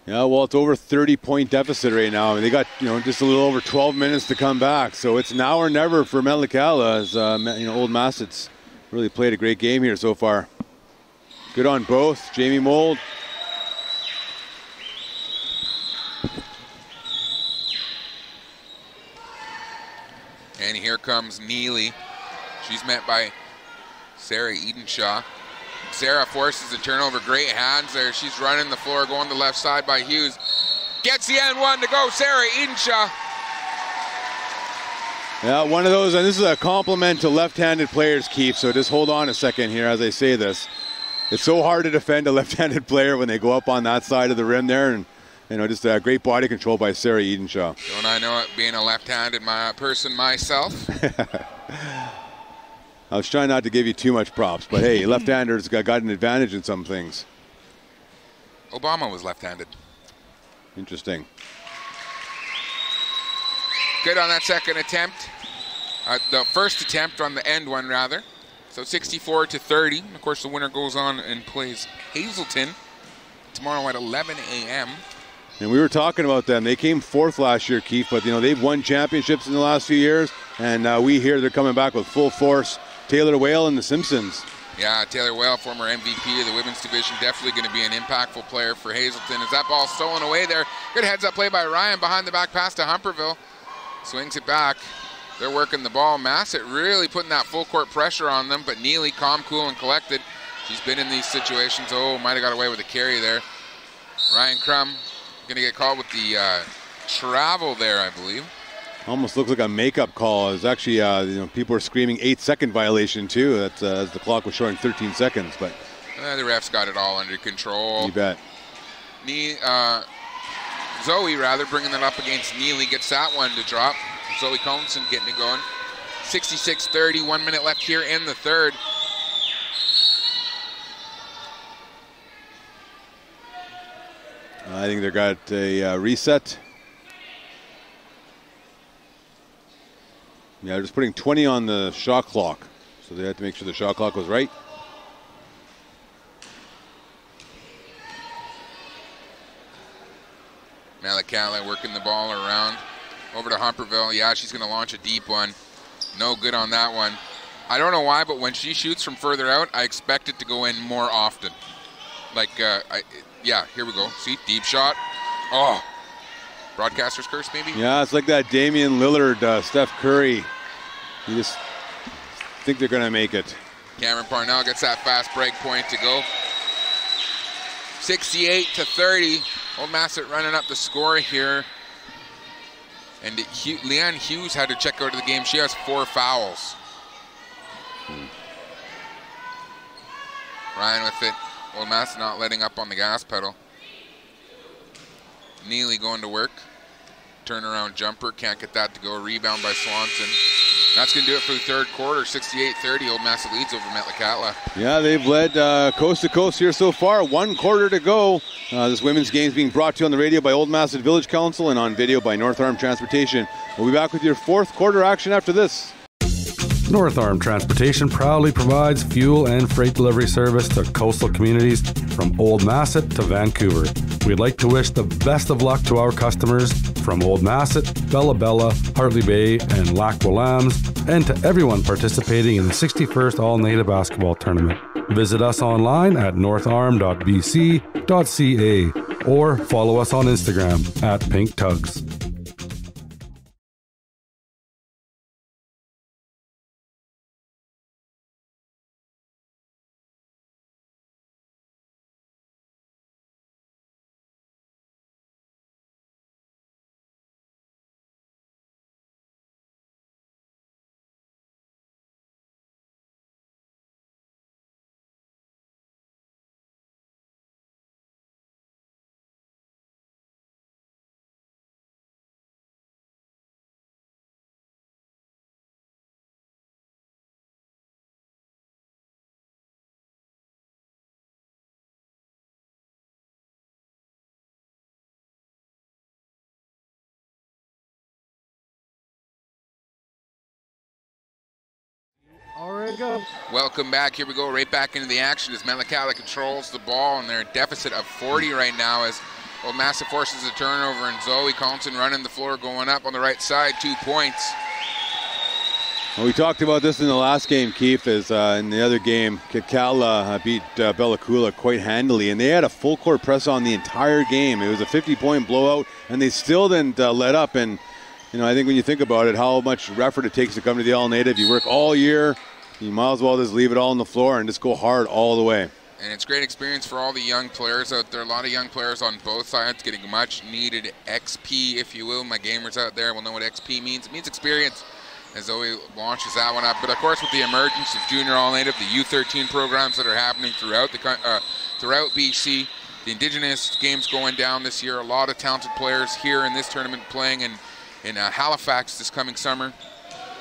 Yeah, well, it's over 30 point deficit right now. I mean, they got you know just a little over 12 minutes to come back, so it's now or never for Metlakatla. As uh, you know, Old Massett's really played a great game here so far. Good on both, Jamie Mold. And here comes Neely. She's met by Sarah Edenshaw. Sarah forces a turnover. Great hands there. She's running the floor, going to the left side by Hughes. Gets the end one to go. Sarah Edenshaw. Yeah, one of those, and this is a compliment to left-handed players, Keith. So just hold on a second here as I say this. It's so hard to defend a <laughs> left-handed player when they go up on that side of the rim there, and you know, just a great body control by Sarah Edenshaw. Don't I know it, being a left-handed my, person myself? <laughs> I was trying not to give you too much props, but hey, <laughs> left-handers got, got an advantage in some things. Obama was left-handed. Interesting. Good on that second attempt. Uh, the first attempt on the end one, rather. So 64 to 30. Of course, the winner goes on and plays Hazelton tomorrow at 11 a.m. And we were talking about them. They came fourth last year, Keith, but you know they've won championships in the last few years, and uh, we hear they're coming back with full force. Taylor Whale and the Simpsons. Yeah, Taylor Whale, former MVP of the women's division, definitely going to be an impactful player for Hazelton. Is that ball stolen away there? Good heads up play by Ryan behind the back pass to Humperville. Swings it back. They're working the ball. Massett really putting that full court pressure on them, but Neely calm, cool, and collected. She's been in these situations. Oh, might have got away with a carry there. Ryan Crum going to get called with the uh, travel there, I believe. Almost looks like a makeup call. It's actually, uh, you know, people are screaming eight second violation too. That's uh, as the clock was showing 13 seconds, but uh, the refs got it all under control. You bet. Nee, uh, Zoe rather bringing that up against Neely gets that one to drop. Zoe Collinson getting it going. 66-30, one minute left here in the third. I think they got a uh, reset. Yeah, they're just putting 20 on the shot clock. So they had to make sure the shot clock was right. Metlakatla working the ball around. Over to Humperville. Yeah, she's going to launch a deep one. No good on that one. I don't know why, but when she shoots from further out, I expect it to go in more often. like, uh, I, yeah, here we go. See, deep shot. Oh, broadcaster's curse, maybe. Yeah, it's like that Damian Lillard, uh, Steph Curry. You just think they're going to make it. Cameron Parnell gets that fast break point to go. 68 to 30. Old Massett running up the score here. And Hugh, Leanne Hughes had to check out of the game. She has four fouls. Ryan with it. Old Massett not letting up on the gas pedal. Neely going to work. Turnaround jumper. Can't get that to go. Rebound by Swanson. That's going to do it for the third quarter. 68-30. Old Massett leads over Metlakatla. Yeah, they've led uh, coast to coast here so far. One quarter to go. Uh, this women's game is being brought to you on the radio by Old Massett Village Council and on video by North Arm Transportation. We'll be back with your fourth quarter action after this. North Arm Transportation proudly provides fuel and freight delivery service to coastal communities from Old Massett to Vancouver. We'd like to wish the best of luck to our customers from Old Massett, Bella Bella, Hartley Bay, and Lax Kw'alaams, and to everyone participating in the 61st All Native Basketball Tournament. Visit us online at northarm.bc.ca or follow us on Instagram at Pink Tugs. Go. Welcome back. Here we go, right back into the action as Metlakatla controls the ball, and they're a deficit of 40 right now as Old Massett forces a turnover, and Zoe Collinson running the floor, going up on the right side, two points. Well, we talked about this in the last game, Keith, as uh, in the other game, Kitkatla uh, beat uh, Bella Coola quite handily, and they had a full court press on the entire game. It was a 50-point blowout, and they still didn't uh, let up, and you know, I think when you think about it, how much effort it takes to come to the All Native, you work all year, you might as well just leave it all on the floor and just go hard all the way. And it's great experience for all the young players out there. A lot of young players on both sides getting much needed XP, if you will. My gamers out there will know what XP means. It means experience as Zoe launches that one up. But of course, with the emergence of Junior All Native, the U13 programs that are happening throughout the uh, throughout BC, the Indigenous games going down this year. A lot of talented players here in this tournament playing in in uh, Halifax this coming summer.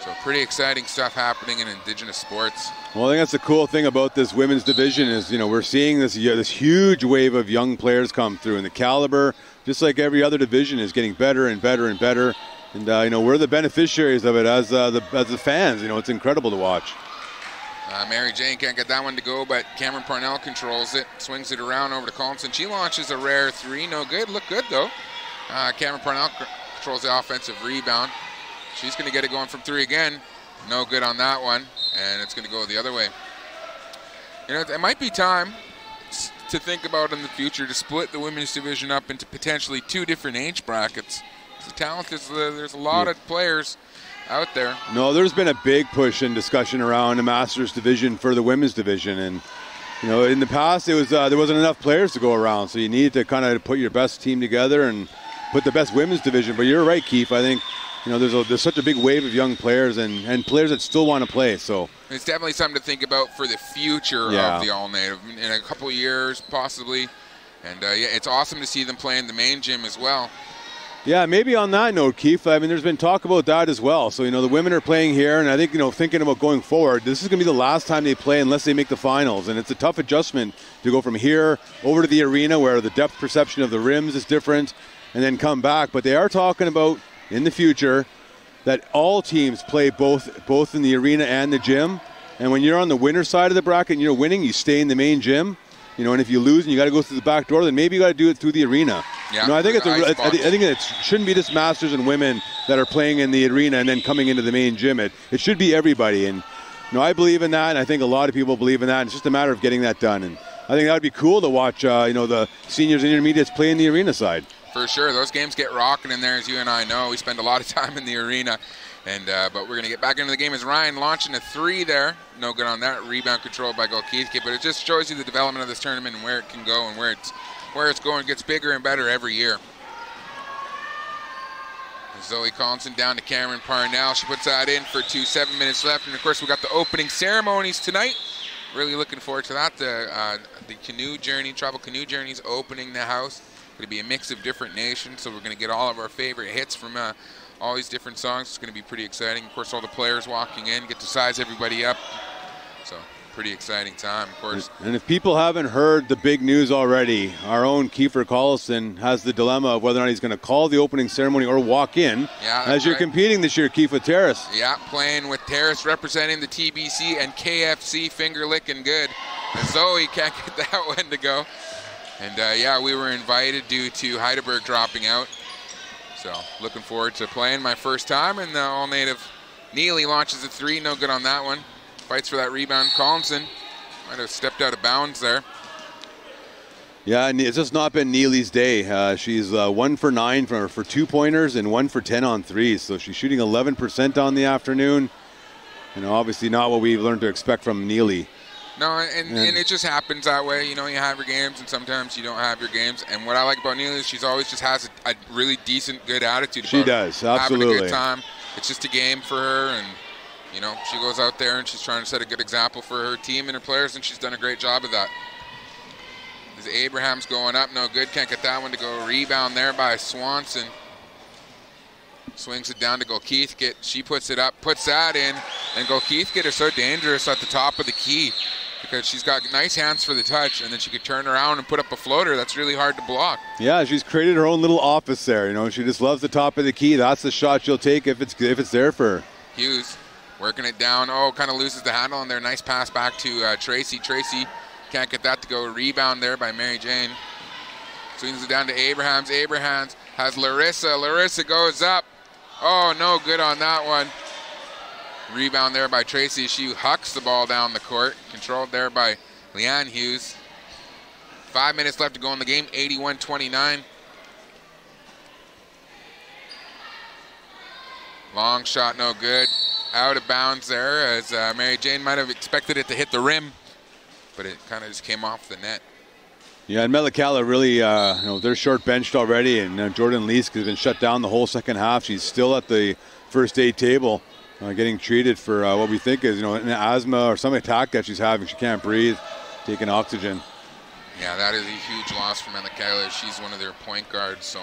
So pretty exciting stuff happening in Indigenous sports. Well, I think that's the cool thing about this women's division is you know we're seeing this this huge wave of young players come through, and the caliber, just like every other division, is getting better and better and better. And uh, you know we're the beneficiaries of it as uh, the as the fans. You know it's incredible to watch. Uh, Mary Jane can't get that one to go, but Cameron Parnell controls it, swings it around over to Collinson. She launches a rare three, no good. Look good though. Uh, Cameron Parnell controls the offensive rebound. She's going to get it going from three again. No good on that one, and it's going to go the other way. You know, it might be time to think about in the future to split the women's division up into potentially two different age brackets. The talent is uh, there's a lot yeah. of players out there. No, there's been a big push and discussion around the Masters division for the women's division, and you know, in the past it was uh, there wasn't enough players to go around, so you need to kind of put your best team together and put the best women's division. But you're right, Keith. I think you know there's a, there's such a big wave of young players and, and players that still want to play. So it's definitely something to think about for the future yeah. of the All Native in a couple years, possibly. And uh, yeah, it's awesome to see them play in the main gym as well. Yeah, maybe on that note, Keith, I mean, there's been talk about that as well. So, you know, the women are playing here, and I think, you know, thinking about going forward, this is going to be the last time they play unless they make the finals. And it's a tough adjustment to go from here over to the arena where the depth perception of the rims is different and then come back. But they are talking about in the future that all teams play both both in the arena and the gym. And when you're on the winner side of the bracket and you're winning, you stay in the main gym. You know, and if you lose and you got to go through the back door, then maybe you got to do it through the arena. Yeah, you know, I think it's a, I, I think it shouldn't be just masters and women that are playing in the arena and then coming into the main gym. It it should be everybody. And you know, I believe in that, and I think a lot of people believe in that. It's just a matter of getting that done. And I think that would be cool to watch. Uh, you know, the seniors and intermediates play in the arena side. For sure, those games get rocking in there, as you and I know. We spend a lot of <laughs> time in the arena, and uh, but we're gonna get back into the game as Ryan launching a three there. No good on that rebound control by Goal but it just shows you the development of this tournament and where it can go and where it's where it's going. It gets bigger and better every year. Zoe Collinson down to Cameron Parnell. She puts that in for two, seven minutes left. And of course, we got the opening ceremonies tonight. Really looking forward to that. The, uh, the canoe journey, travel canoe journeys opening the house. Going to be a mix of different nations, so we're going to get all of our favorite hits from uh, all these different songs. It's going to be pretty exciting. Of course, all the players walking in get to size everybody up. So pretty exciting time, of course. And if people haven't heard the big news already, our own Kiefer Collinson has the dilemma of whether or not he's going to call the opening ceremony or walk in. Yeah, as you're right. competing this year, Keith with Terrace. Yeah, playing with Terrace representing the TBC and KFC finger licking good. Zoe can't <laughs> get that one to go. And uh, yeah, we were invited due to Hydaburg dropping out. So looking forward to playing my first time. And the all native Neely launches a three, no good on that one. Fights for that rebound. Collinson might have stepped out of bounds there. Yeah, and it's just not been Neely's day. Uh, she's uh, one for nine for, for two pointers and one for 10 on threes. So she's shooting 11% on the afternoon. Know, obviously not what we've learned to expect from Neely. No, and, Yeah. and it just happens that way. You know, you have your games, and sometimes you don't have your games. And what I like about Neely is she's always just has a, a really decent, good attitude. She about does, Having a absolutely. good time. It's just a game for her, and you know, she goes out there and she's trying to set a good example for her team and her players, and she's done a great job of that. As Abraham's going up, no good. Can't get that one to go. Rebound there by Swanson. Swings it down to Golkeithkit. She puts it up, puts that in, and Golkeithkit is so dangerous at the top of the key because she's got nice hands for the touch, and then she could turn around and put up a floater. That's really hard to block. Yeah, she's created her own little office there. You know, she just loves the top of the key. That's the shot she'll take if it's if it's there for her. Hughes working it down. Oh, kind of loses the handle on there. Nice pass back to uh, Tracy. Tracy can't get that to go. Rebound there by Mary Jane. Swings it down to Abrahams. Abrahams has Larissa. Larissa goes up. Oh, no good on that one. Rebound there by Tracy. She hucks the ball down the court. Controlled there by Leanne Hughes. Five minutes left to go in the game. 81-29. Long shot, no good. Out of bounds there as uh, Mary Jane might have expected it to hit the rim, but it kind of just came off the net. Yeah, and Metlakatla really, uh, you know, they're short benched already, and uh, Jordan Leask has been shut down the whole second half. She's still at the first aid table, uh, getting treated for uh, what we think is, you know, an asthma or some attack that she's having. She can't breathe, taking oxygen. Yeah, that is a huge loss for Metlakatla. She's one of their point guards, so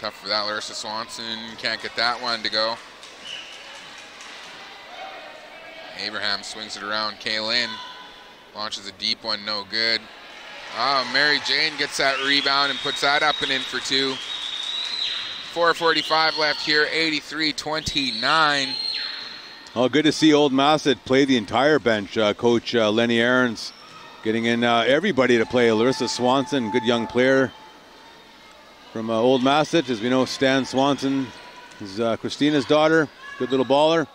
tough for that. Larissa Swanson can't get that one to go. Abraham swings it around. Kaylin launches a deep one, no good. Oh, Mary Jane gets that rebound and puts that up and in for two. 4.45 left here, 83-29. Oh, good to see Old Massett play the entire bench. Uh, Coach uh, Lenny Aarons getting in uh, everybody to play. Larissa Swanson, good young player from uh, Old Massett. As we know, Stan Swanson is uh, Christina's daughter. Good little baller.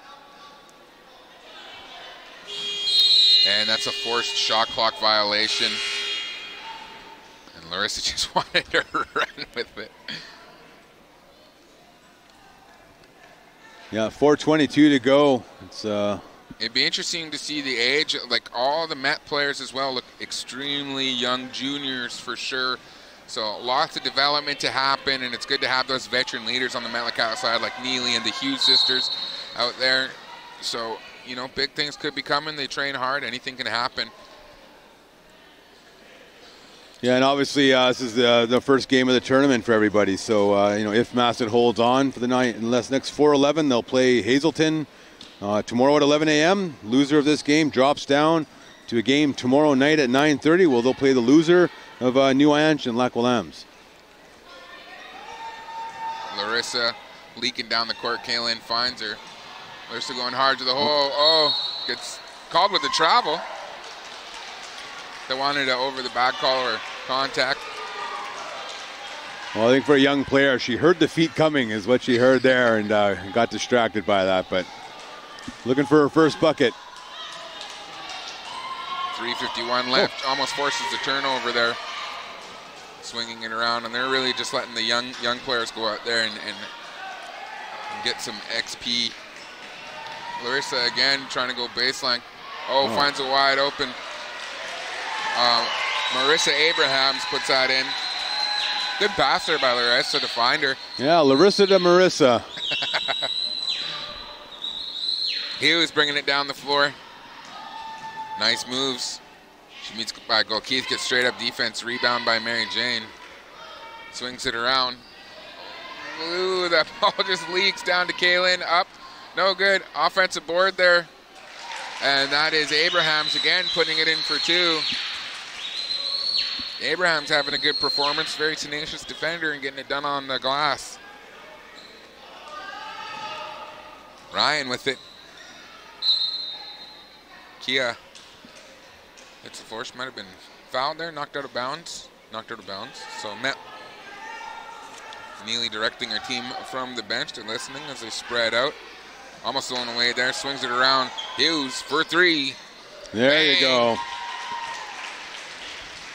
And that's a forced shot clock violation. And Larissa <laughs> just wanted to <laughs> run with it. Yeah, 4:22 to go. It's uh, It'd be interesting to see the age. Like all the Met players as well look extremely young juniors for sure. So lots of development to happen, and it's good to have those veteran leaders on the Metlakatla side, like Neely and the Hughes sisters out there. So you know, big things could be coming. They train hard. Anything can happen. Yeah, and obviously uh, this is the, the first game of the tournament for everybody. So uh, you know, if Massett holds on for the night, unless next 4-11, they'll play Hazelton uh, tomorrow at 11 a.m. Loser of this game drops down to a game tomorrow night at 9:30. Well, they'll play the loser of uh, New Ange and Lac. Larissa leaking down the court. Kaylin finds her. Larissa going hard to the hole. Oh, gets called with the travel. They wanted to over the back call or contact. Well, I think for a young player, she heard the feet coming, is what she heard there, and uh, got distracted by that. But looking for her first bucket. 351 left. Oh. Almost forces the turnover there. Swinging it around, and they're really just letting the young young players go out there and, and, and get some XP. Larissa again trying to go baseline. Oh, oh. finds a wide open. Uh, Marissa Abrahams puts that in. Good pass there by Larissa to find her. Yeah, Larissa to Marissa. Hughes bringing it down the floor. Nice moves. She meets by goal. Keith gets straight up defense. Rebound by Mary Jane. Swings it around. Ooh, that <laughs> ball just leaks down to Kaylin. Up. No good. Offensive board there. And that is Abrahams again putting it in for two. Abraham's having a good performance. Very tenacious defender and getting it done on the glass. Ryan with it. Kia hits the force. Might have been fouled there, knocked out of bounds. Knocked out of bounds. So Matt Neely directing her team from the bench. They're listening as they spread out. Almost thrown away there. Swings it around. Hughes for three. There Bang. you go.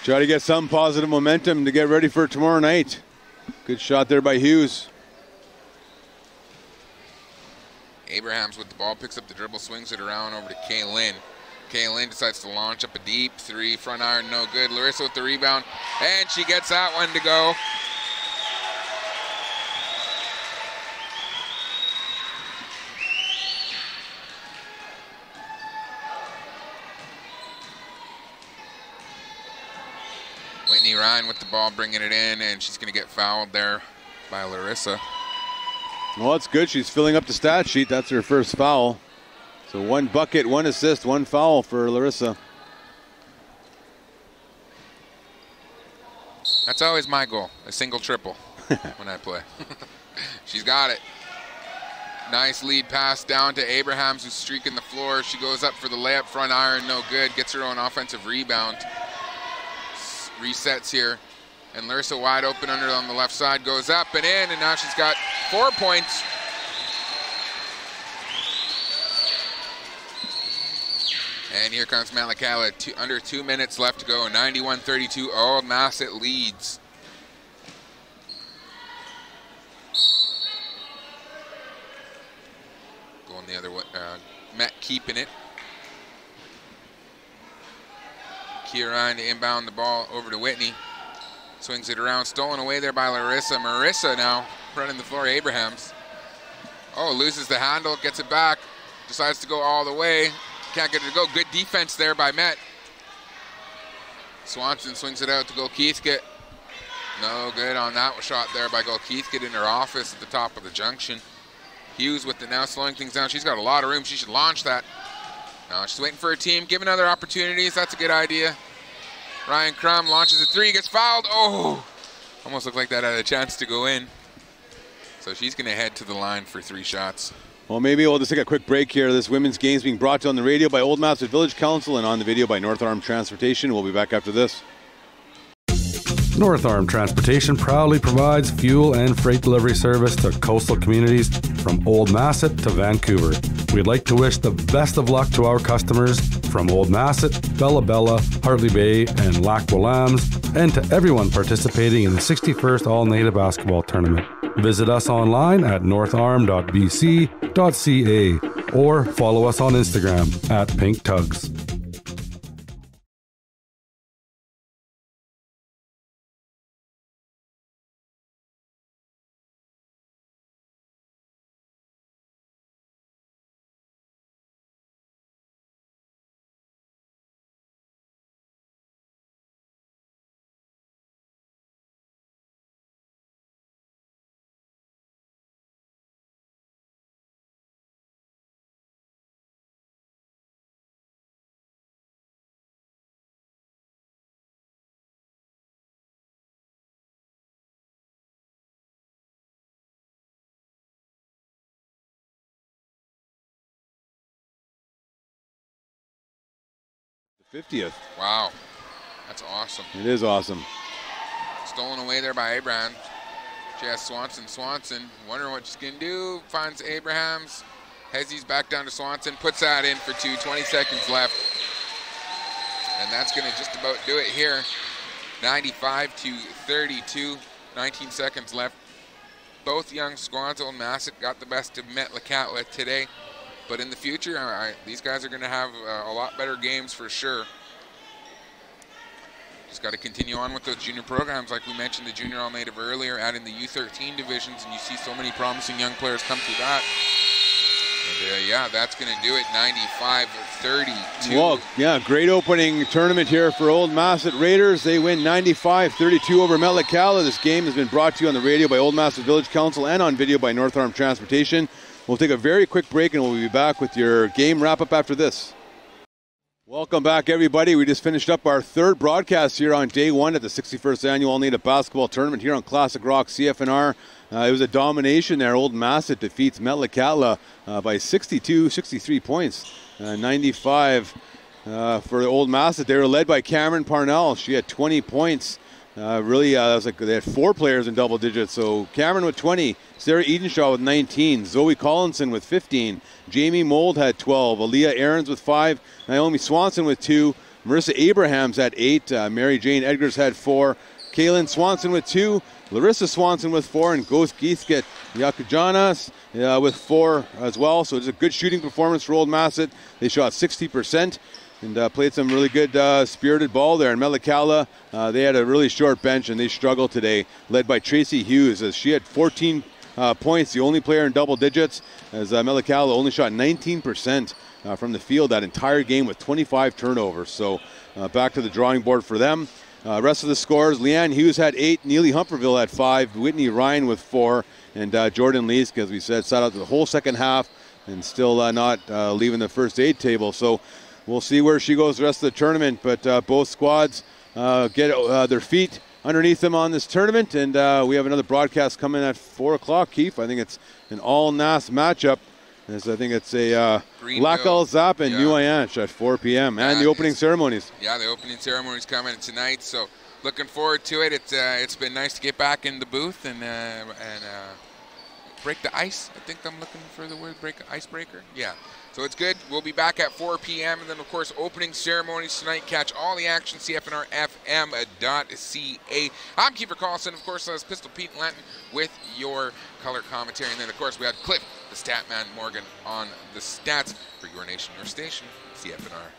Try to get some positive momentum to get ready for tomorrow night. Good shot there by Hughes. Abrahams with the ball, picks up the dribble, swings it around over to Kaylin. Kaylin decides to launch up a deep three, front iron, no good. Larissa with the rebound, and she gets that one to go. Ryan with the ball, bringing it in, and she's going to get fouled there by Larissa. Well, that's good. She's filling up the stat sheet. That's her first foul. So one bucket, one assist, one foul for Larissa. That's always my goal, a single triple <laughs> when I play. <laughs> She's got it. Nice lead pass down to Abrahams who's streaking the floor. She goes up for the layup front iron, no good. Gets her own offensive rebound resets here. And Larissa wide open under on the left side, goes up and in, and now she's got four points. And here comes Metlakatla, two, under two minutes left to go, 91-32, Old Massett leads. Going the other way, uh, Met keeping it. Kieran to inbound the ball over to Whitney. Swings it around, stolen away there by Larissa. Marissa now running the floor, Abrahams. Oh, loses the handle, gets it back, decides to go all the way. Can't get it to go. Good defense there by Met. Swanson swings it out to go Keithkit. No good on that shot there by Go Keithkit in her office at the top of the junction. Hughes with the now slowing things down. She's got a lot of room. She should launch that. No, she's waiting for her team. Giving other opportunities. That's a good idea. Ryan Crum launches a three, gets fouled. Oh, almost looked like that had a chance to go in. So she's going to head to the line for three shots. Well, maybe we'll just take a quick break here. This women's game is being brought to you on the radio by Old Massett Village Council and on the video by North Arm Transportation. We'll be back after this. North Arm Transportation proudly provides fuel and freight delivery service to coastal communities from Old Massett to Vancouver. We'd like to wish the best of luck to our customers from Old Massett, Bella Bella, Hartley Bay, and Lax Kw'alaams, and to everyone participating in the 61st All Native Basketball Tournament. Visit us online at northarm.bc.ca or follow us on Instagram at Pink Tugs. 50th. Wow. That's awesome. It is awesome. Stolen away there by Abraham. She has Swanson. Swanson, wondering what she's going to do. Finds Abrahams. Hezzy's back down to Swanson. Puts that in for two. 20 seconds left. And that's going to just about do it here. 95 to 32, 19 seconds left. Both young squads, Old Massett got the best of Metlakatla today. But in the future, I, these guys are going to have uh, a lot better games for sure. Just got to continue on with those junior programs, like we mentioned the junior all native earlier, adding the U13 divisions, and you see so many promising young players come through that. And uh, yeah, that's going to do it 95 32. Well, yeah, great opening tournament here for Old Massett Raiders. They win 95 32 over Metlakatla. This game has been brought to you on the radio by Old Massett Village Council and on video by North Arm Transportation. We'll take a very quick break and we'll be back with your game wrap up after this. Welcome back, everybody. We just finished up our third broadcast here on day one at the 61st annual All Native Basketball Tournament here on Classic Rock CFNR. Uh, it was a domination there. Old Massett defeats Metlakatla uh, by 62, 63 points, uh, 95 uh, for Old Massett. They were led by Cameron Parnell. She had 20 points. Uh, really, uh, was like they had four players in double digits. So Cameron with 20, Sarah Edenshaw with 19, Zoe Collinson with 15, Jamie Mold had 12, Aaliyah Aarons with five, Naomi Swanson with two, Marissa Abrahams had eight, uh, Mary Jane Edgars had four, Kaylin Swanson with two, Larissa Swanson with four, and Ghost Geithkit Yakujanas uh, with four as well. So it's a good shooting performance for Old Massett. They shot 60% and uh, played some really good uh, spirited ball there. And Metlakatla, uh, they had a really short bench and they struggled today, led by Tracy Hughes as she had 14 uh, points, the only player in double digits, as uh, only shot 19% uh, from the field that entire game with 25 turnovers. So uh, back to the drawing board for them. Rest of the scores, Leanne Hughes had eight, Neely Humperville had five, Whitney Ryan with four, and Jordan Leask, as we said, sat out the whole second half and still not leaving the first aid table. So we'll see where she goes the rest of the tournament. But uh, both squads uh, get uh, their feet underneath them on this tournament, and uh, we have another broadcast coming at four o'clock. Keith, I think it's an all NAS matchup. As I think it's a uh. Laxgalts'ap and Yeah. At 4 p.m. and the opening ceremonies. Yeah, the opening ceremonies coming tonight, so looking forward to it. It's uh, it's been nice to get back in the booth and uh, and uh, break the ice. I think I'm looking for the word break icebreaker. Yeah. So it's good. We'll be back at 4 p.m. and then of course opening ceremonies tonight. Catch all the action CFNRFM.ca. I'm Kiefer Carlson, of course, as Pistol Pete Lanton with your color commentary, and then of course we had Cliff, the stat man Morgan on the stats for your nation, your station, CFNR